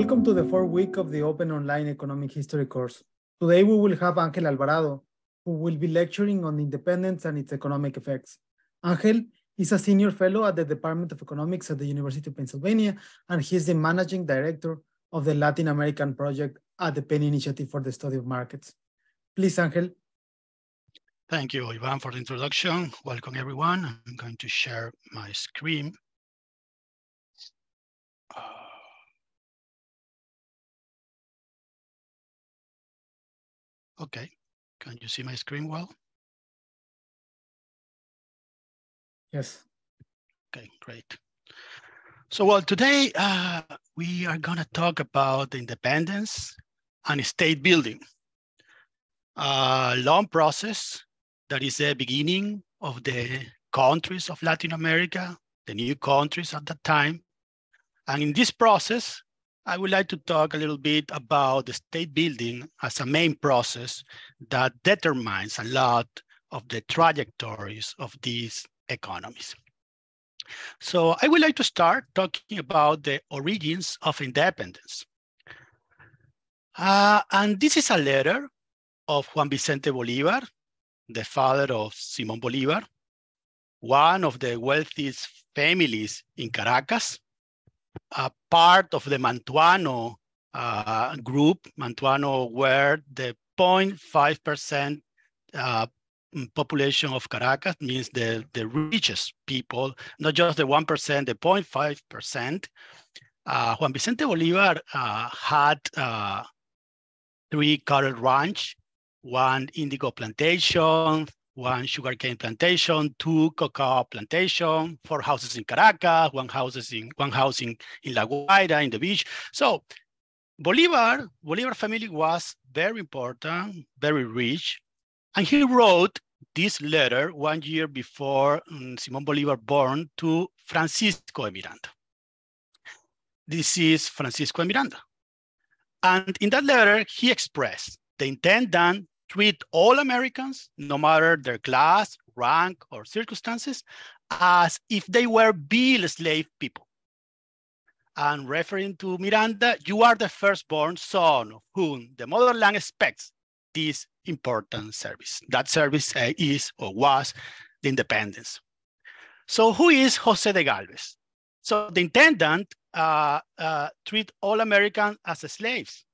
Welcome to the fourth week of the Open Online Economic History course. Today we will have Angel Alvarado, who will be lecturing on independence and its economic effects. Angel is a senior fellow at the Department of Economics at the University of Pennsylvania, and he is the managing director of the Latin American project at the Penn Initiative for the Study of Markets. Please, Angel. Thank you, Ivan, for the introduction. Welcome, everyone. I'm going to share my screen. Okay, can you see my screen well? Yes. Okay, great. So well, today uh, we are gonna talk about independence and state building. A long process that is the beginning of the countries of Latin America, the new countries at that time. And in this process, I would like to talk a little bit about the state building as a main process that determines a lot of the trajectories of these economies. So I would like to start talking about the origins of independence. Uh, and this is a letter of Juan Vicente Bolivar, the father of Simon Bolivar, one of the wealthiest families in Caracas, a part of the Mantuano uh, group. Mantuano were the 0.5% uh, population of Caracas, means the, the richest people, not just the 1%, the 0.5%. Uh, Juan Vicente Bolivar uh, had uh, three cattle ranch, one indigo plantation, one sugarcane plantation, two cocoa plantation, four houses in Caracas, one houses in one house in, in La Guaira, in the beach. So Bolivar, Bolivar family was very important, very rich, and he wrote this letter one year before um, Simon Bolivar born to Francisco de Miranda. This is Francisco de Miranda. And in that letter, he expressed the intent that treat all Americans, no matter their class, rank, or circumstances, as if they were bill slave people. And referring to Miranda, you are the firstborn son of whom the motherland expects this important service. That service uh, is or was the independence. So who is Jose de Galvez? So the intendant uh, uh, treat all Americans as slaves,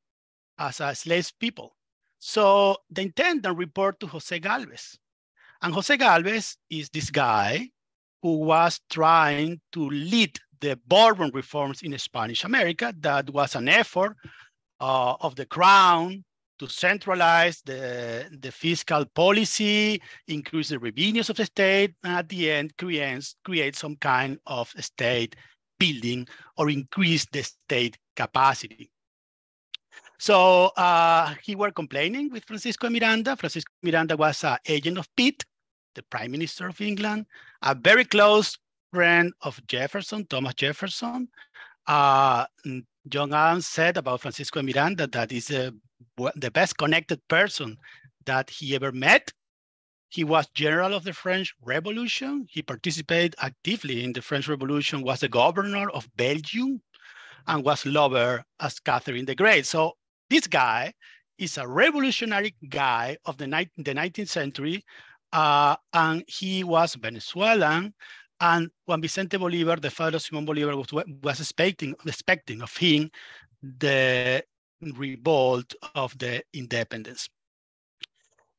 as a slave people. So the intendant report to Jose Galvez. And Jose Galvez is this guy who was trying to lead the Bourbon reforms in Spanish America. That was an effort uh, of the crown to centralize the, the fiscal policy, increase the revenues of the state, and at the end creates, create some kind of state building or increase the state capacity. So uh, he were complaining with Francisco Miranda. Francisco Miranda was an agent of Pitt, the prime minister of England, a very close friend of Jefferson, Thomas Jefferson. Uh, John Adams said about Francisco Miranda that is uh, the best connected person that he ever met. He was general of the French Revolution. He participated actively in the French Revolution, was the governor of Belgium, and was lover as Catherine the Great. So this guy is a revolutionary guy of the, the 19th century, uh, and he was Venezuelan. And Juan Vicente Bolivar, the father of Simon Bolivar, was, was expecting, expecting of him the revolt of the independence.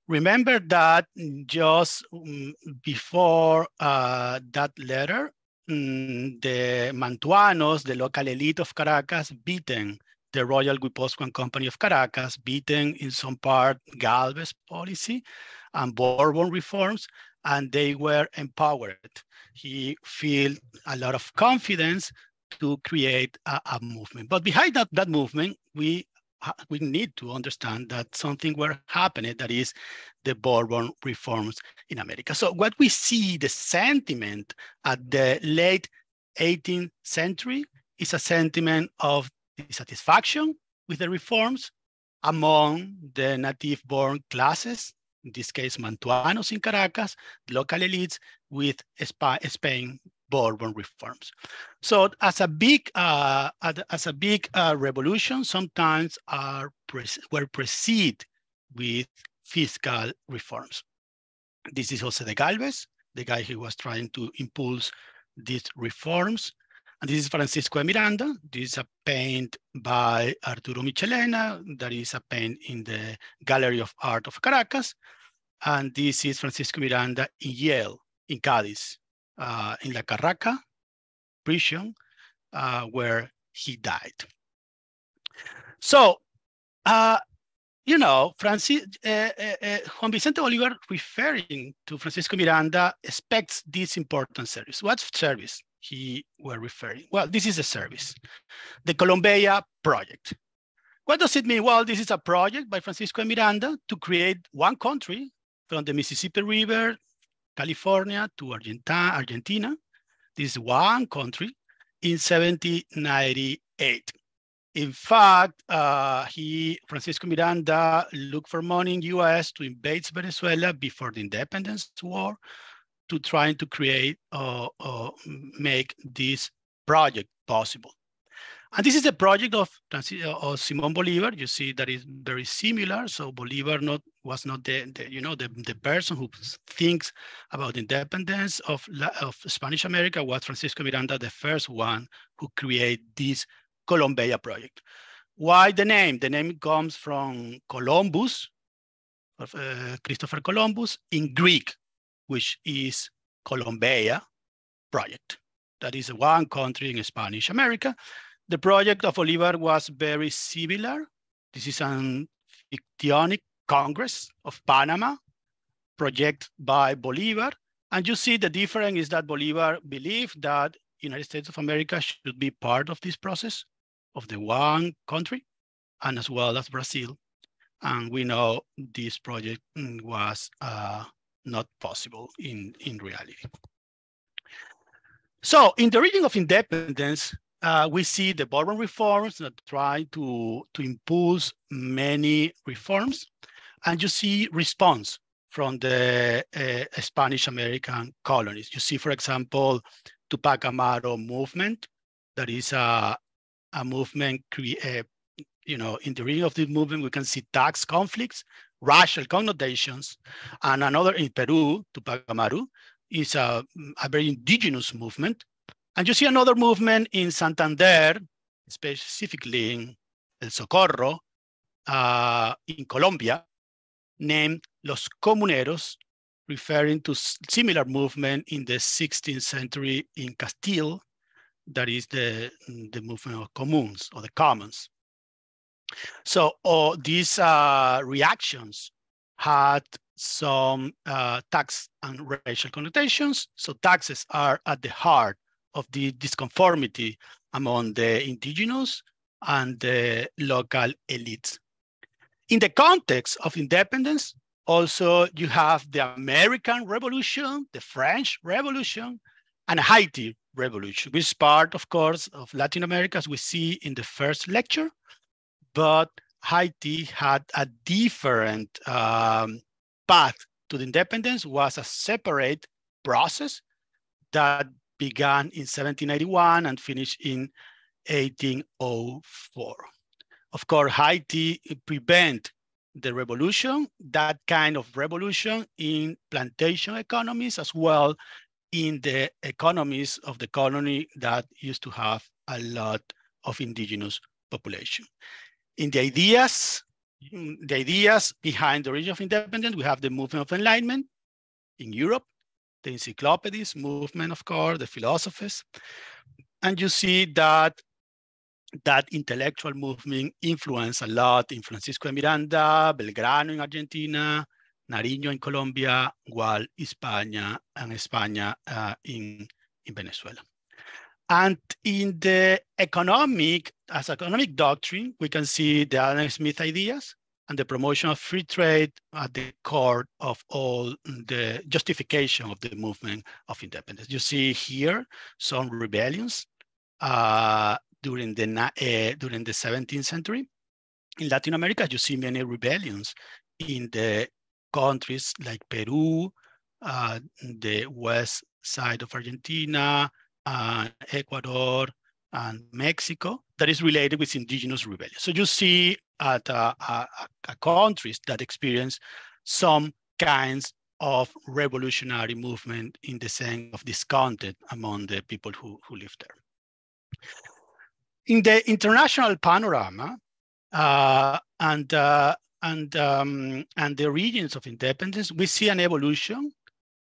Remember that just um, before uh, that letter, um, the Mantuanos, the local elite of Caracas, beaten the Royal Guipuzcoan Company of Caracas, beaten in some part Galvez policy and Bourbon reforms, and they were empowered. He feel a lot of confidence to create a, a movement. But behind that, that movement, we we need to understand that something were happening that is the Bourbon reforms in America. So what we see, the sentiment at the late 18th century is a sentiment of dissatisfaction with the reforms among the native-born classes, in this case, Mantuanos in Caracas, local elites with Spain Bourbon reforms. So as a big uh, as a big uh, revolution, sometimes are pre were preceded with fiscal reforms. This is Jose de Galvez, the guy who was trying to impulse these reforms. And this is Francisco de Miranda. This is a paint by Arturo Michelena. That is a paint in the Gallery of Art of Caracas. And this is Francisco Miranda in Yale, in Cadiz, uh, in La Carraca prison, uh, where he died. So, uh, you know, Francis, uh, uh, uh, Juan Vicente Bolivar referring to Francisco Miranda expects this important service. What service he were referring? Well, this is a service, the Colombia project. What does it mean? Well, this is a project by Francisco Miranda to create one country from the Mississippi River, California to Argentina. Argentina. This is one country in 1798. In fact, uh, he, Francisco Miranda, looked for money in US to invade Venezuela before the independence war to trying to create or uh, uh, make this project possible. And this is a project of, of Simon Bolivar. You see that is very similar. So Bolivar not was not the, the you know the, the person who thinks about independence of, of Spanish America was Francisco Miranda, the first one who created this Colombia project. Why the name? The name comes from Columbus, of uh, Christopher Columbus in Greek, which is Colombia project. That is one country in Spanish America. The project of Bolivar was very similar. This is an fictionic Congress of Panama project by Bolivar. And you see the difference is that Bolivar believed that United States of America should be part of this process of the one country and as well as Brazil. And we know this project was uh, not possible in, in reality. So in the region of independence, uh, we see the Bourbon reforms that try to, to impulse many reforms. And you see response from the uh, Spanish American colonies. You see, for example, Tupac Amaru movement. That is a, a movement, uh, you know, in the region of this movement, we can see tax conflicts, racial connotations, and another in Peru, Tupac Amaru, is a, a very indigenous movement and you see another movement in Santander, specifically in El Socorro, uh, in Colombia, named Los Comuneros, referring to similar movement in the 16th century in Castile, that is the, the movement of communes or the commons. So oh, these uh, reactions had some uh, tax and racial connotations. So taxes are at the heart of the disconformity among the indigenous and the local elites. In the context of independence, also you have the American Revolution, the French Revolution, and Haiti Revolution, which is part, of course, of Latin America, as we see in the first lecture, but Haiti had a different um, path to the independence, was a separate process that began in 1781 and finished in 1804. Of course, Haiti prevent the revolution, that kind of revolution in plantation economies as well in the economies of the colony that used to have a lot of indigenous population. In the ideas, the ideas behind the origin of independence, we have the movement of enlightenment in Europe, the encyclopedies movement, of course, the philosophers. And you see that that intellectual movement influenced a lot in Francisco de Miranda, Belgrano in Argentina, Nariño in Colombia, Gual España and España uh, in, in Venezuela. And in the economic, as economic doctrine, we can see the Adam Smith ideas, and the promotion of free trade at the core of all the justification of the movement of independence. You see here some rebellions uh, during the uh, during the 17th century. In Latin America, you see many rebellions in the countries like Peru, uh, the West side of Argentina, uh, Ecuador, and Mexico that is related with indigenous rebellion. So you see at uh, countries that experience some kinds of revolutionary movement in the sense of discontent among the people who, who live there. In the international panorama uh, and, and, um, and the regions of independence, we see an evolution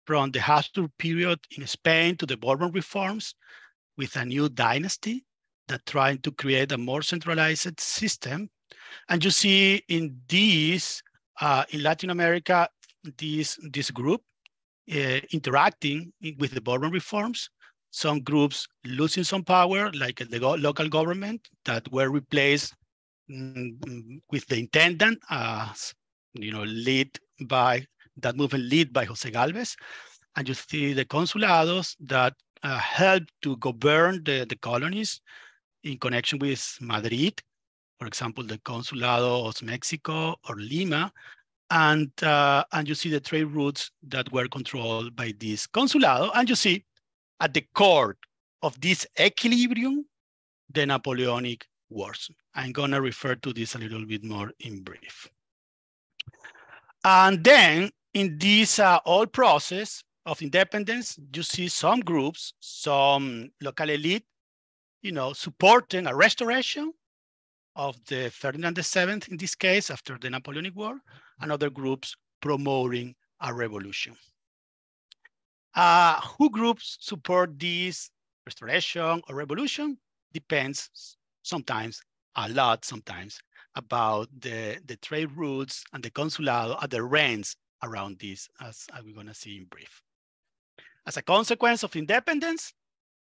from the Habsburg period in Spain to the Bourbon reforms with a new dynasty that trying to create a more centralized system. And you see in these, uh, in Latin America, this, this group uh, interacting with the Bourbon reforms, some groups losing some power, like the local government that were replaced mm, with the intendant, as you know, lead by that movement led by Jose Galvez. And you see the consulados that uh, helped to govern the, the colonies in connection with Madrid, for example, the Consulado of Mexico or Lima, and, uh, and you see the trade routes that were controlled by this consulado, and you see at the core of this equilibrium, the Napoleonic Wars. I'm gonna refer to this a little bit more in brief. And then in this uh, whole process of independence, you see some groups, some local elite, you know, supporting a restoration of the Ferdinand VII in this case after the Napoleonic War, and other groups promoting a revolution. Uh, who groups support this restoration or revolution depends sometimes, a lot sometimes, about the, the trade routes and the consulado at the reigns around this, as we're gonna see in brief. As a consequence of independence,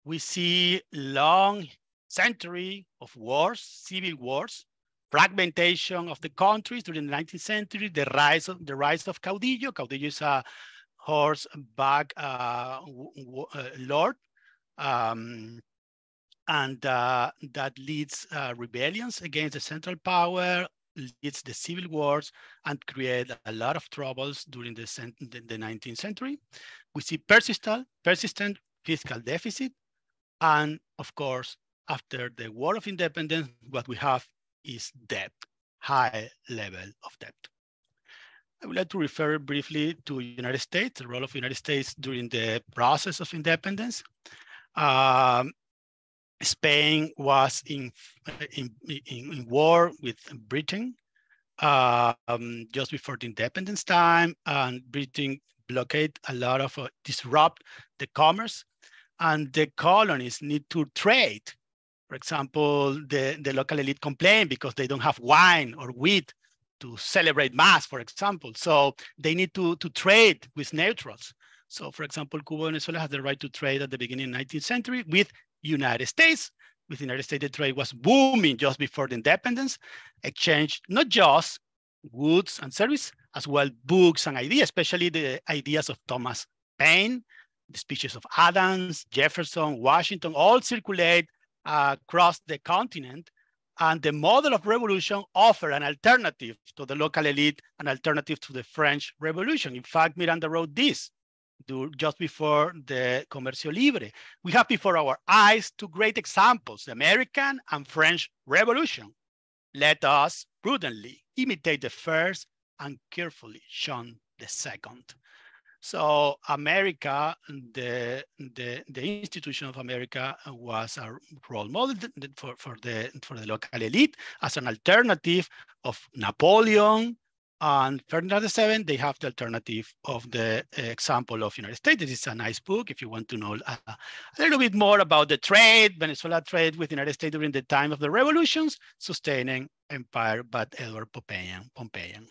we see long century of wars, civil wars, fragmentation of the countries during the 19th century, the rise of the rise of caudillo. Caudillo is a horseback uh, uh, lord, um, and uh, that leads uh, rebellions against the central power, leads the civil wars, and create a lot of troubles during the, the, the 19th century. We see persistent, persistent fiscal deficit, and of course, after the War of Independence, what we have is debt, high level of debt. I would like to refer briefly to United States, the role of United States during the process of independence. Um, Spain was in, in, in, war with Britain uh, um, just before the independence time, and Britain blockade a lot of, uh, disrupt the commerce, and the colonies need to trade for example, the, the local elite complain because they don't have wine or wheat to celebrate mass, for example. So they need to, to trade with neutrals. So for example, Cuba and Venezuela has the right to trade at the beginning of the 19th century with United States. With the United States, the trade was booming just before the independence, exchange not just goods and service, as well books and ideas, especially the ideas of Thomas Paine, the speeches of Adams, Jefferson, Washington, all circulate across the continent. And the model of revolution offered an alternative to the local elite, an alternative to the French Revolution. In fact, Miranda wrote this just before the Comercio Libre. We have before our eyes two great examples, the American and French Revolution. Let us prudently imitate the first and carefully shun the second. So America, the, the, the institution of America was a role model for, for, the, for the local elite as an alternative of Napoleon and Ferdinand VII, they have the alternative of the uh, example of United States. This is a nice book if you want to know a, a little bit more about the trade, Venezuela trade with United States during the time of the revolutions, sustaining empire, but Edward Pompeian. Pompeian.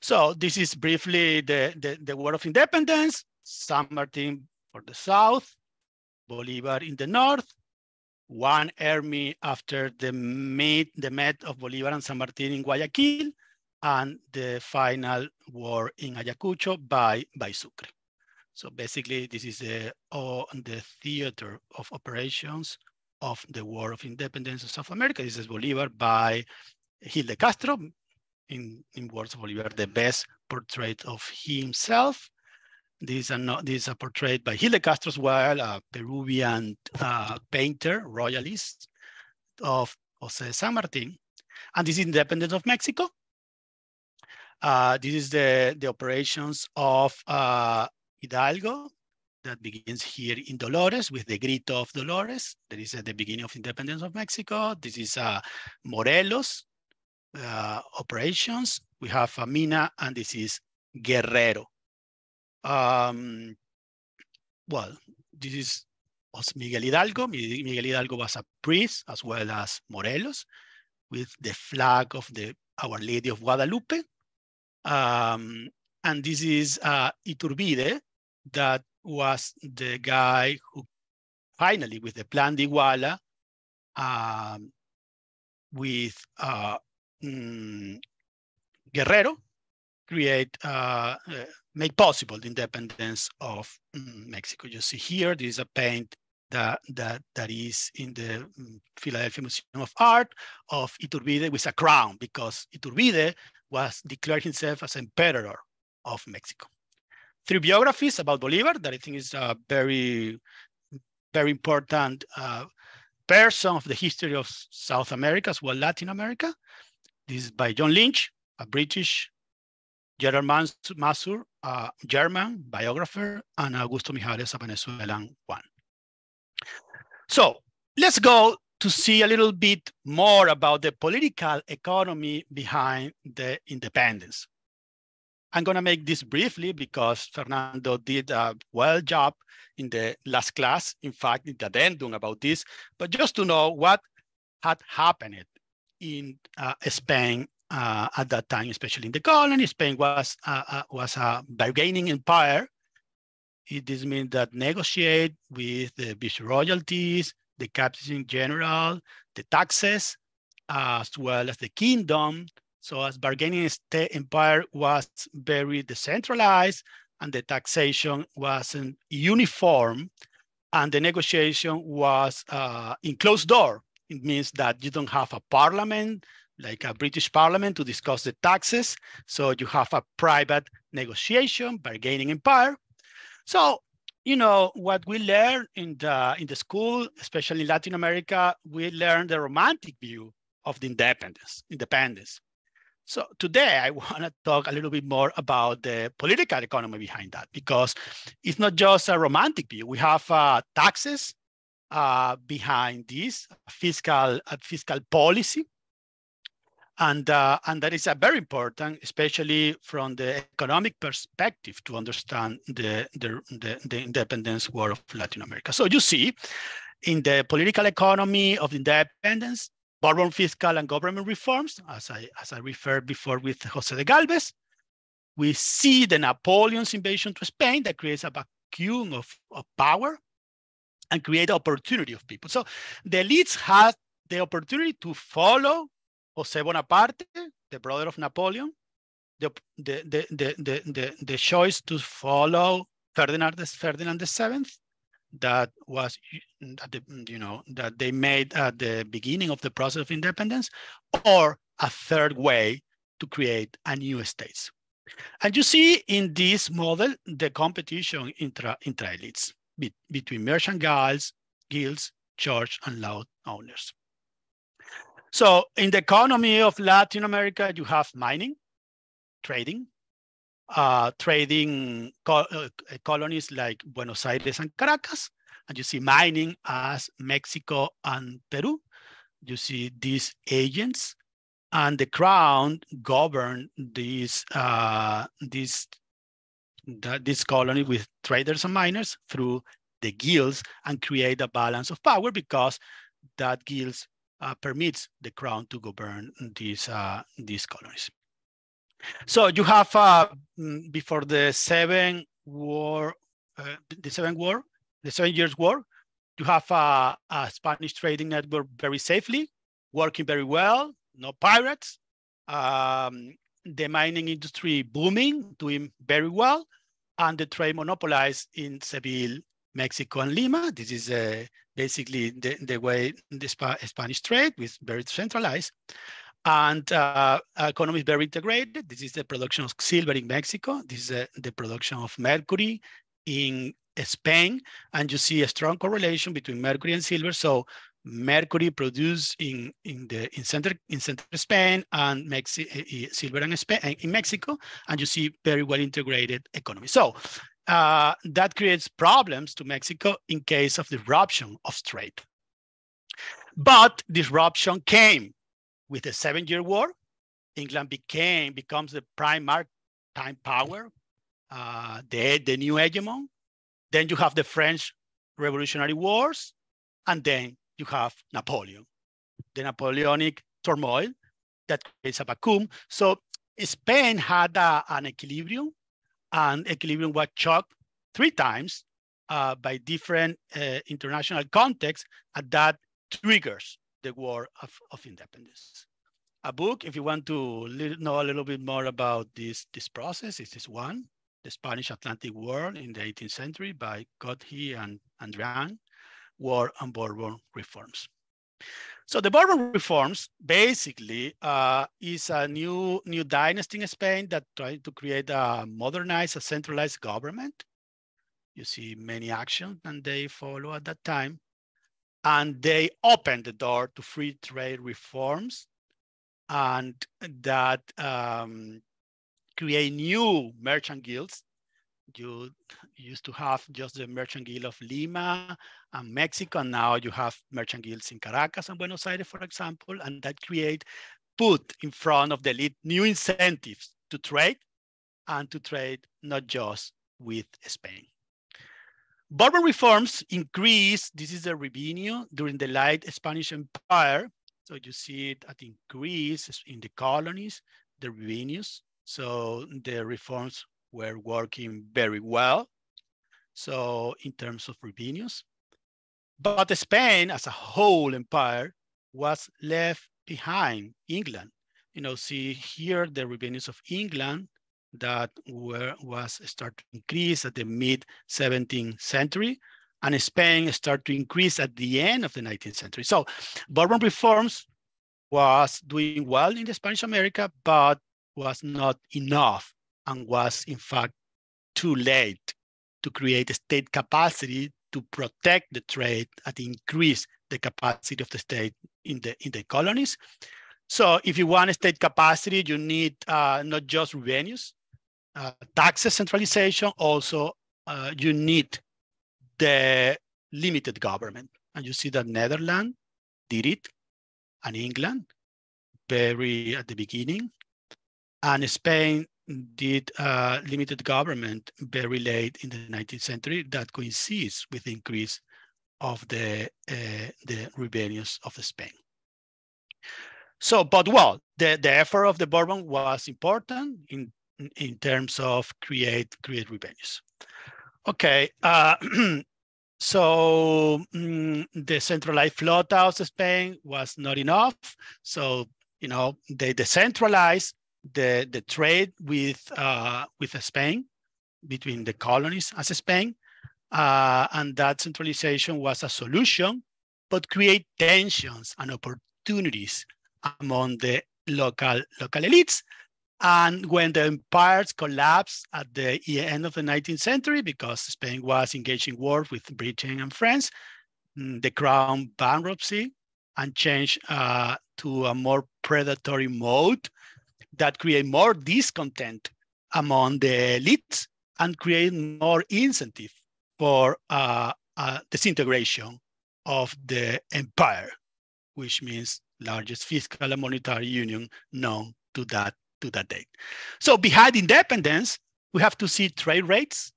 So this is briefly the, the, the War of Independence, San Martin for the south, Bolivar in the north, one army after the meet, the met of Bolivar and San Martin in Guayaquil, and the final war in Ayacucho by, by Sucre. So basically, this is the, the theater of operations of the War of Independence of South America. This is Bolivar by Gil de Castro, in, in words of Bolivar, the best portrait of himself. These are not, this is a portrait by Gil de Castro as well, a Peruvian uh, painter, royalist of Jose San Martin. And this is independence of Mexico. Uh, this is the, the operations of uh, Hidalgo that begins here in Dolores with the Grito of Dolores. That is at the beginning of independence of Mexico. This is uh, Morelos uh, operations. We have Mina, and this is Guerrero. Um, well, this is Miguel Hidalgo. Miguel Hidalgo was a priest as well as Morelos with the flag of the Our Lady of Guadalupe. Um, and this is uh, Iturbide that was the guy who finally with the Plan de Iguala um, with uh, mm, Guerrero create, uh, uh, make possible the independence of mm, Mexico. You see here, this is a paint that, that, that is in the mm, Philadelphia Museum of Art of Iturbide with a crown because Iturbide was declared himself as emperor of Mexico. Three biographies about Bolivar that I think is a very, very important uh, person of the history of South America as well Latin America. This is by John Lynch, a British Gerard Masur, a German biographer, and Augusto Mijares, a Venezuelan one. So let's go to see a little bit more about the political economy behind the independence. I'm gonna make this briefly because Fernando did a well job in the last class, in fact, in the addendum about this, but just to know what had happened in uh, Spain uh, at that time, especially in the colony. Spain was uh, uh, was a bargaining empire. It this means that negotiate with the bishop royalties, the captains in general, the taxes, as well as the kingdom. So as bargaining empire was very decentralized and the taxation wasn't uniform and the negotiation was uh, in closed door. It means that you don't have a parliament like a British parliament to discuss the taxes. So you have a private negotiation, bargaining empire. So, you know, what we learn in the, in the school, especially in Latin America, we learn the romantic view of the independence, independence. So today I want to talk a little bit more about the political economy behind that, because it's not just a romantic view. We have uh, taxes uh, behind this fiscal uh, fiscal policy and, uh, and that is a very important, especially from the economic perspective to understand the, the, the, the independence war of Latin America. So you see in the political economy of independence, Bourbon fiscal and government reforms, as I, as I referred before with Jose de Galvez, we see the Napoleon's invasion to Spain that creates a vacuum of, of power and create opportunity of people. So the elites had the opportunity to follow Jose Bonaparte, the brother of Napoleon, the, the, the, the, the, the, choice to follow Ferdinand, Ferdinand VII, that was, you know, that they made at the beginning of the process of independence, or a third way to create a new states. And you see in this model, the competition intra, intra elites be, between merchant guilds, guilds, church, and law owners. So in the economy of Latin America, you have mining, trading, uh, trading co uh, colonies like Buenos Aires and Caracas, and you see mining as Mexico and Peru. You see these agents, and the crown govern these uh, these this colony with traders and miners through the guilds and create a balance of power because that guilds uh, permits the crown to govern these, uh, these colonies. So you have, uh, mm, before the Seven War, uh, the Seven War, the Seven Years War, you have a, a, Spanish trading network very safely, working very well, no pirates, um, the mining industry booming, doing very well, and the trade monopolized in Seville, Mexico, and Lima. This is a basically the, the way the Sp Spanish trade was very centralized. And uh, economy is very integrated. This is the production of silver in Mexico. This is uh, the production of mercury in Spain. And you see a strong correlation between mercury and silver. So mercury produced in, in the in center in central Spain and Mexi eh, eh, silver in, Spain, eh, in Mexico, and you see very well integrated economy. So uh, that creates problems to Mexico in case of disruption of trade. But disruption came with the Seven-Year War. England became becomes the prime maritime power, uh, the, the new hegemon. Then you have the French Revolutionary Wars, and then you have Napoleon, the Napoleonic turmoil that creates a vacuum. So Spain had a, an equilibrium, and equilibrium was shocked three times uh, by different uh, international contexts, and that triggers the War of, of Independence. A book, if you want to know a little bit more about this, this process, is this one, The Spanish Atlantic War in the 18th Century by Kuethe and Andrien. War and Bourbon reforms. So the Bourbon reforms basically uh, is a new, new dynasty in Spain that tried to create a modernized, a centralized government. You see many actions and they follow at that time. And they opened the door to free trade reforms and that um, create new merchant guilds you used to have just the merchant guild of Lima and Mexico, and now you have merchant guilds in Caracas and Buenos Aires, for example, and that create, put in front of the new incentives to trade and to trade not just with Spain. Bourbon reforms increase, this is the revenue during the late Spanish Empire. So you see it at increase in the colonies, the revenues. So the reforms were working very well. So in terms of revenues, but Spain as a whole empire was left behind England. You know, see here the revenues of England that were was start to increase at the mid 17th century, and Spain start to increase at the end of the 19th century. So Bourbon reforms was doing well in the Spanish America, but was not enough and was in fact too late to create a state capacity to protect the trade and increase the capacity of the state in the in the colonies. So if you want a state capacity, you need uh, not just revenues, uh, taxes centralization, also uh, you need the limited government. And you see that Netherlands did it, and England very at the beginning, and Spain did uh, limited government very late in the 19th century that coincides with the increase of the, uh, the revenues of Spain. So, but well, the, the effort of the Bourbon was important in, in terms of create, create rebellions. Okay, uh, so mm, the centralized flota of Spain was not enough. So, you know, they decentralized the, the trade with, uh, with Spain, between the colonies as Spain, uh, and that centralization was a solution, but create tensions and opportunities among the local, local elites. And when the empires collapsed at the end of the 19th century, because Spain was engaging war with Britain and France, mm, the crown bankruptcy and changed uh, to a more predatory mode that create more discontent among the elites and create more incentive for uh, uh, disintegration of the empire, which means largest fiscal and monetary union known to that, to that date. So behind independence, we have to see trade rates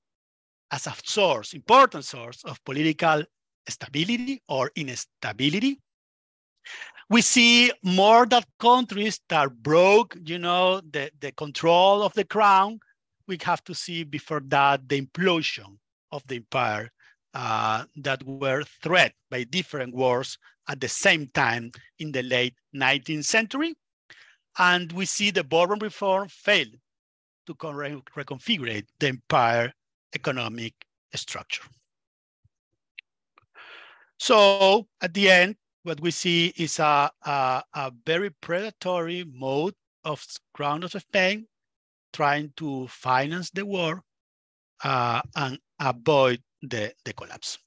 as a source, important source of political stability or instability we see more that countries that broke, you know, the, the control of the crown. We have to see before that the implosion of the empire uh, that were threatened by different wars at the same time in the late 19th century. And we see the Bourbon reform fail to re reconfigure the empire economic structure. So at the end, what we see is a, a, a very predatory mode of Crown of Spain trying to finance the war uh, and avoid the, the collapse.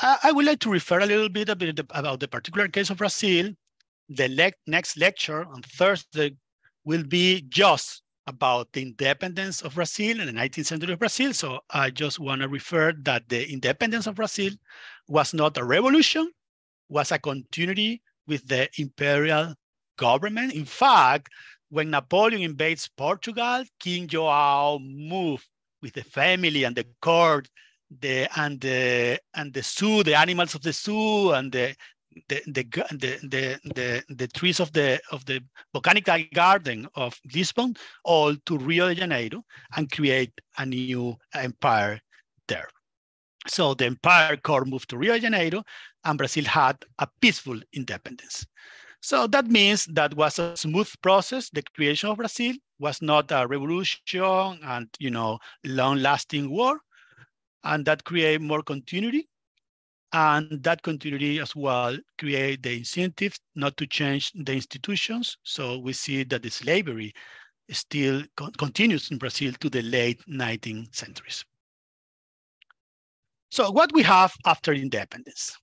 I, would like to refer a little bit, a bit about the particular case of Brazil. The next lecture on Thursday will be just about the independence of Brazil in the 19th century of Brazil. So I just want to refer that the independence of Brazil was not a revolution, was a continuity with the imperial government. In fact, when Napoleon invades Portugal, King Joao moved with the family and the court the and the and the zoo, the animals of the zoo, and the the the the the, the, trees of the of the botanical garden of Lisbon, all to Rio de Janeiro, and create a new empire there. So the empire core moved to Rio de Janeiro, and Brazil had a peaceful independence. So that means that was a smooth process. The creation of Brazil was not a revolution and you know long-lasting war, and that create more continuity. And that continuity as well create the incentives not to change the institutions. So we see that the slavery still co continues in Brazil to the late 19th centuries. So what we have after independence?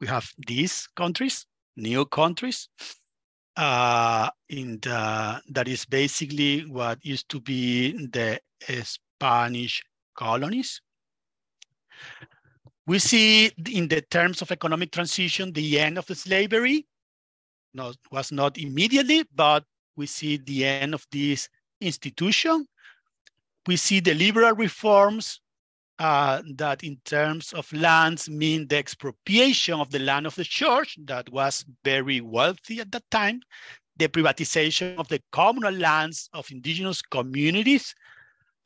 We have these countries, new countries, uh, in the, that is basically what used to be the Spanish colonies. We see in the terms of economic transition, the end of the slavery was not immediately, but we see the end of this institution. We see the liberal reforms uh, that in terms of lands mean the expropriation of the land of the church that was very wealthy at that time, the privatization of the communal lands of indigenous communities,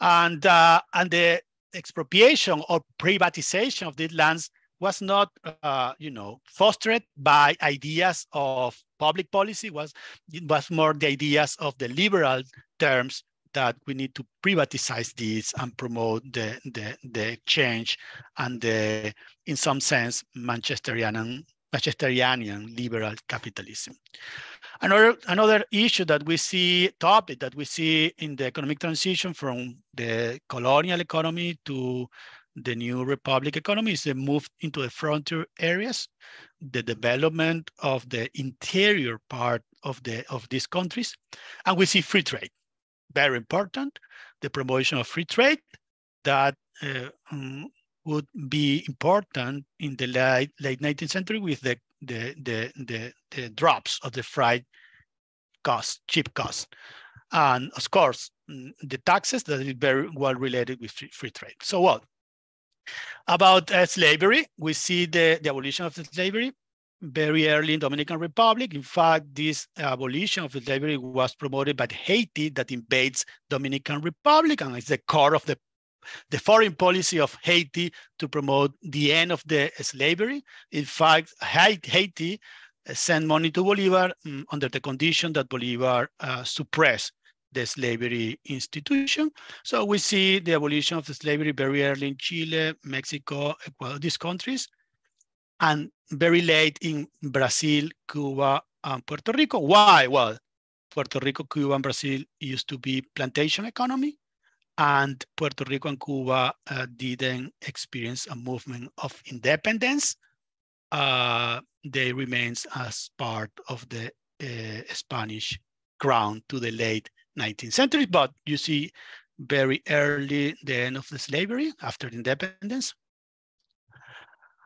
and, uh, and the expropriation or privatization of these lands was not, uh, you know, fostered by ideas of public policy. Was it was more the ideas of the liberal terms that we need to privatize this and promote the the, the change and the, in some sense, Manchesterian Manchesterian liberal capitalism. Another, another issue that we see, topic that we see in the economic transition from the colonial economy to the new republic economy is the move into the frontier areas, the development of the interior part of the of these countries, and we see free trade, very important, the promotion of free trade that uh, um, would be important in the late, late 19th century with the the, the, the, the drops of the freight cost, cheap cost. And of course, mm, the taxes that is very well related with free, free trade. So what? About uh, slavery, we see the, the abolition of the slavery very early in Dominican Republic. In fact, this abolition of slavery was promoted by Haiti that invades Dominican Republic and is the core of the the foreign policy of Haiti to promote the end of the slavery. In fact, Haiti uh, sent money to Bolivar um, under the condition that Bolivar uh, suppress the slavery institution. So we see the abolition of the slavery very early in Chile, Mexico, Ecuador, these countries, and very late in Brazil, Cuba, and Puerto Rico. Why? Well, Puerto Rico, Cuba, and Brazil used to be plantation economy and Puerto Rico and Cuba uh, didn't experience a movement of independence. Uh, they remains as part of the uh, Spanish crown to the late 19th century, but you see very early the end of the slavery after independence.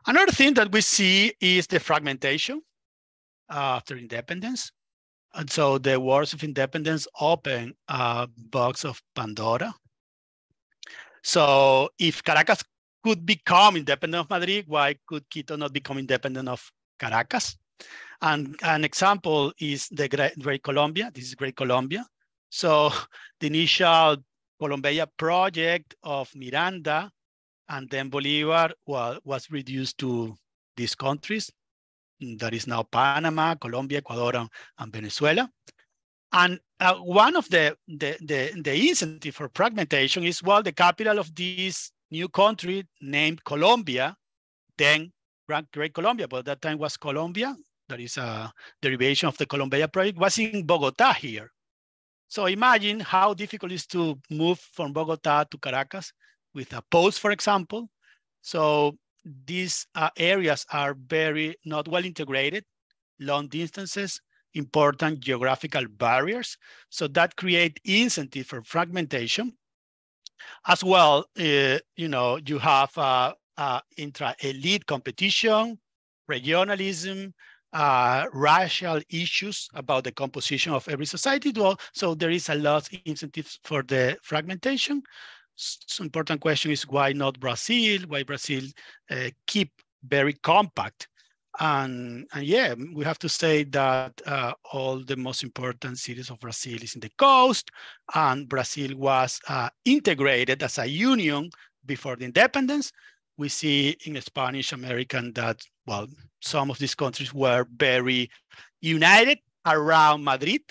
Another thing that we see is the fragmentation after independence. And so the wars of independence open a box of Pandora so if Caracas could become independent of Madrid, why could Quito not become independent of Caracas? And an example is the Great, Great Colombia. This is Great Colombia. So the initial Colombia project of Miranda and then Bolivar well, was reduced to these countries. That is now Panama, Colombia, Ecuador, and Venezuela. And uh, one of the, the, the, the incentive for fragmentation is, well, the capital of this new country named Colombia, then Great Colombia, but that time was Colombia. That is a derivation of the Colombia project, was in Bogota here. So imagine how difficult it is to move from Bogota to Caracas with a post, for example. So these uh, areas are very not well integrated, long distances, important geographical barriers. So that create incentive for fragmentation. As well, uh, you know, you have uh, uh, intra-elite competition, regionalism, uh, racial issues about the composition of every society. So there is a lot of incentives for the fragmentation. So important question is why not Brazil? Why Brazil uh, keep very compact? And, and yeah, we have to say that uh, all the most important cities of Brazil is in the coast, and Brazil was uh, integrated as a union before the independence. We see in Spanish American that, well, some of these countries were very united around Madrid,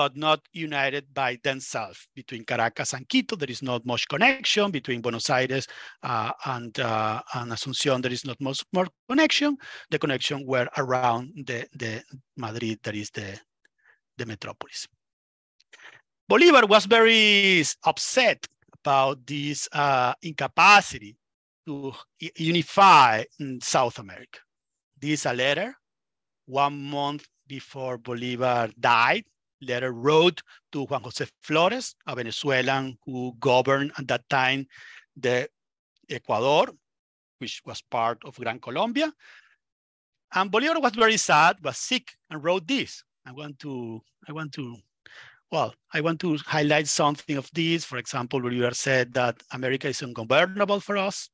but not united by themselves. Between Caracas and Quito, there is not much connection. Between Buenos Aires uh, and, uh, and Asunción, there is not much more connection. The connection were around the, the Madrid, that is the, the metropolis. Bolivar was very upset about this uh, incapacity to unify in South America. This is a letter one month before Bolivar died letter wrote to Juan Jose Flores, a Venezuelan who governed at that time the Ecuador, which was part of Gran Colombia. And Bolivar was very sad, was sick, and wrote this. I want to, I want to, well, I want to highlight something of this. For example, Bolivar said that America is ungovernable for us.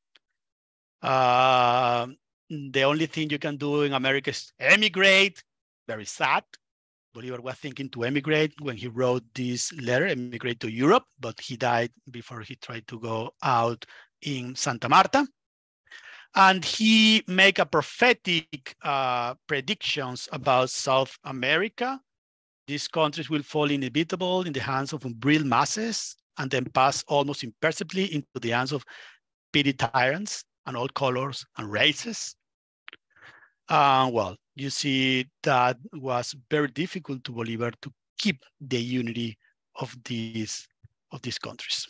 Uh, the only thing you can do in America is emigrate. Very sad. Bolivar was thinking to emigrate when he wrote this letter, emigrate to Europe, but he died before he tried to go out in Santa Marta. And he make a prophetic uh, predictions about South America. These countries will fall inevitable in the hands of umbril masses and then pass almost imperceptibly into the hands of petty tyrants and all colors and races. Uh, well, you see that was very difficult to Bolivar to keep the unity of these of these countries.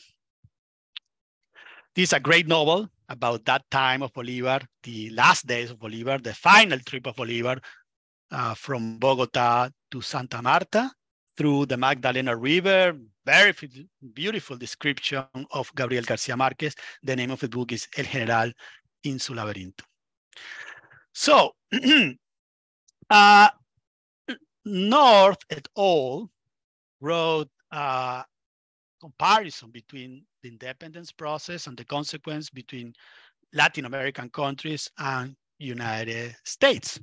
This is a great novel about that time of Bolivar, the last days of Bolivar, the final trip of Bolivar uh, from Bogota to Santa Marta through the Magdalena River. Very beautiful description of Gabriel Garcia Marquez. The name of the book is El General en su laberinto. So Uh, North et al. wrote a comparison between the independence process and the consequence between Latin American countries and United States.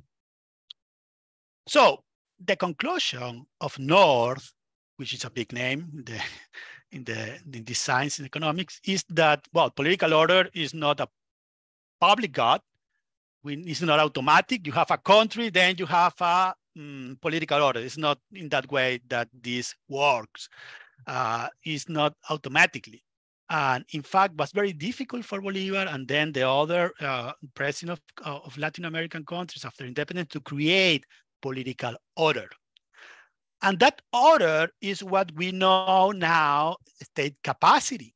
So the conclusion of North, which is a big name in the, in the, in the science and economics, is that, well, political order is not a public good, it's not automatic. You have a country, then you have a um, political order. It's not in that way that this works. Uh, it's not automatically. And in fact, was very difficult for Bolivar and then the other uh, president of, uh, of Latin American countries after independence to create political order. And that order is what we know now, state capacity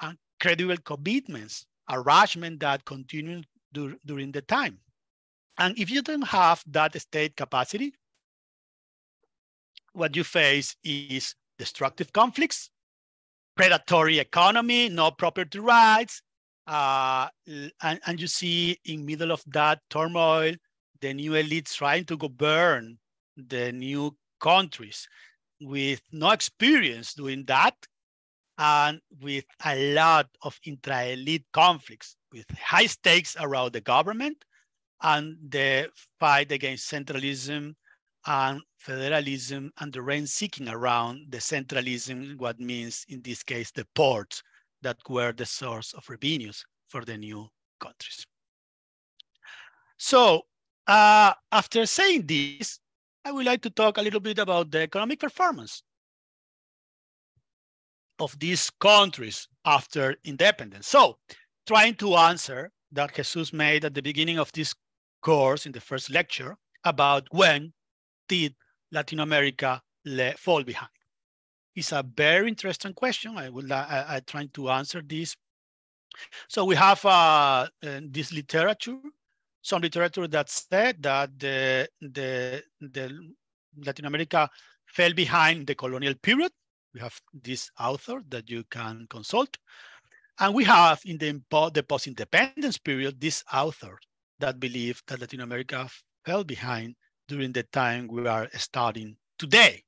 and credible commitments, arrangement that continue dur during the time. And if you don't have that state capacity, what you face is destructive conflicts, predatory economy, no property rights, uh, and, and you see in middle of that turmoil, the new elites trying to govern the new countries with no experience doing that and with a lot of intra-elite conflicts with high stakes around the government and the fight against centralism and federalism and the rent seeking around the centralism, what means in this case, the ports that were the source of revenues for the new countries. So uh, after saying this, I would like to talk a little bit about the economic performance of these countries after independence. So trying to answer that Jesus made at the beginning of this course in the first lecture about when did Latin America fall behind? It's a very interesting question. I will I, I trying to answer this. So we have uh, this literature, some literature that said that the, the, the Latin America fell behind the colonial period. We have this author that you can consult. And we have in the, the post-independence period, this author that believe that Latin America fell behind during the time we are studying today.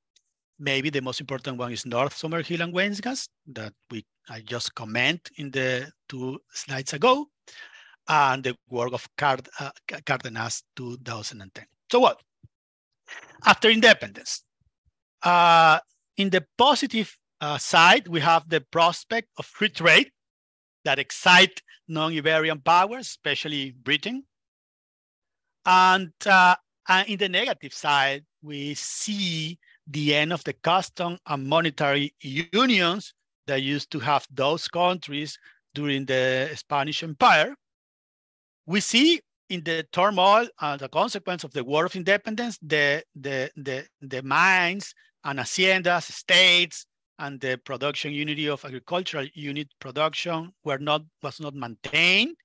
Maybe the most important one is North Summerhill and Weingast that we I just comment in the two slides ago, and the work of Card, uh, Cardenas 2010. So what? After independence, uh, in the positive uh, side, we have the prospect of free trade that excite non-Iberian powers, especially Britain. And, uh, and in the negative side, we see the end of the custom and monetary unions that used to have those countries during the Spanish Empire. We see in the turmoil as a consequence of the War of Independence, the, the, the, the mines and haciendas, states, and the production unity of agricultural unit production were not was not maintained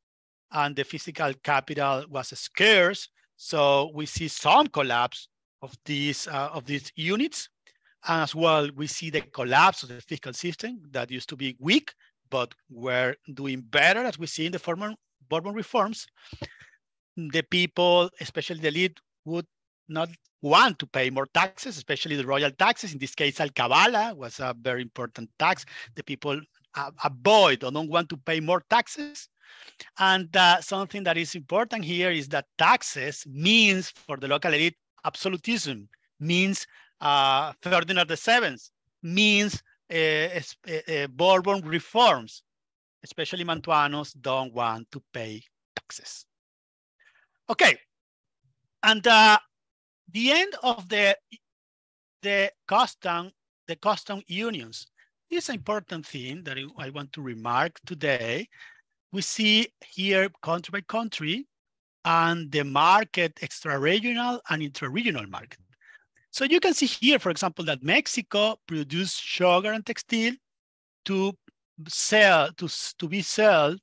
and the physical capital was scarce. So we see some collapse of these uh, of these units. As well we see the collapse of the fiscal system that used to be weak but were doing better as we see in the former Bourbon reforms. The people especially the elite would not want to pay more taxes, especially the royal taxes. In this case, alcabala was a very important tax. The people uh, avoid or don't want to pay more taxes. And uh, something that is important here is that taxes means for the local elite absolutism, means uh, Ferdinand VII, means uh, uh, uh, Bourbon reforms, especially Mantuanos don't want to pay taxes. Okay, and uh, the end of the the custom the custom unions is an important thing that I want to remark today. We see here country by country and the market extra-regional and intra-regional market. So you can see here, for example, that Mexico produced sugar and textile to sell to, to be sold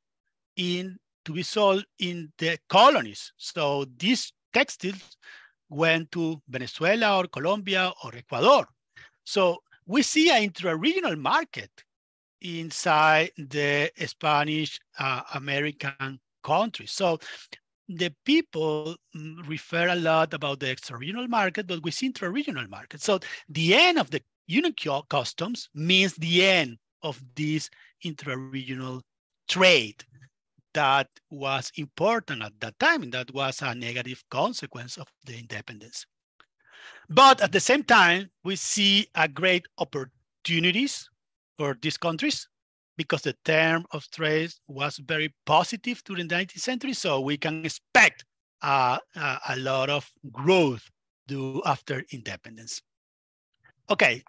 in to be sold in the colonies. So these textiles went to Venezuela or Colombia or Ecuador. So we see an intra-regional market inside the Spanish uh, American countries. So the people mm, refer a lot about the extra-regional market, but we see intra-regional market. So the end of the union customs means the end of this intra-regional trade that was important at that time, that was a negative consequence of the independence. But at the same time, we see a great opportunities for these countries because the term of trade was very positive during the 19th century. So we can expect uh, uh, a lot of growth due after independence. Okay,